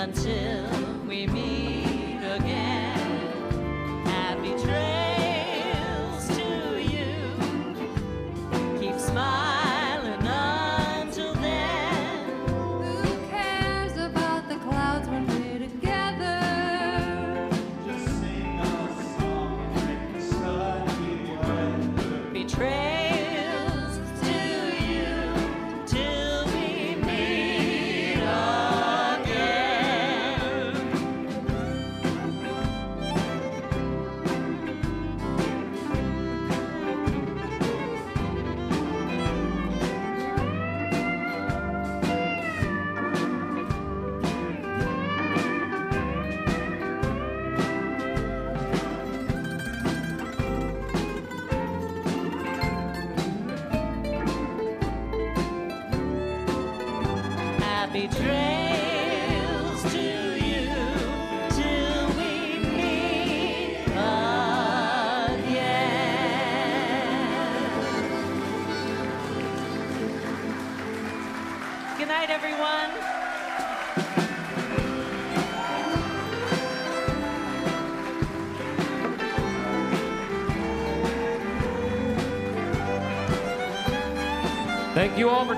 Until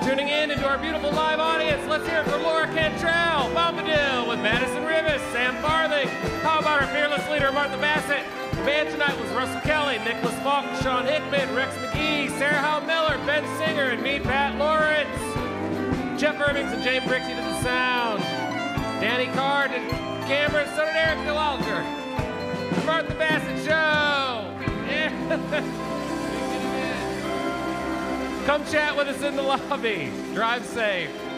tuning in and to our beautiful live audience. Let's hear it for Laura Cantrell, Bombadil with Madison Rivas, Sam Farthing. How about our fearless leader, Martha Bassett? The band tonight was Russell Kelly, Nicholas Falk, Sean Hickman, Rex McGee, Sarah Howe Miller, Ben Singer, and me, Pat Lawrence. Jeff Irvings and James Brixey did the sound. Danny Card did cameras, so did Eric DeLalker. The Martha Bassett Show. Yeah. Come chat with us in the lobby. Drive safe.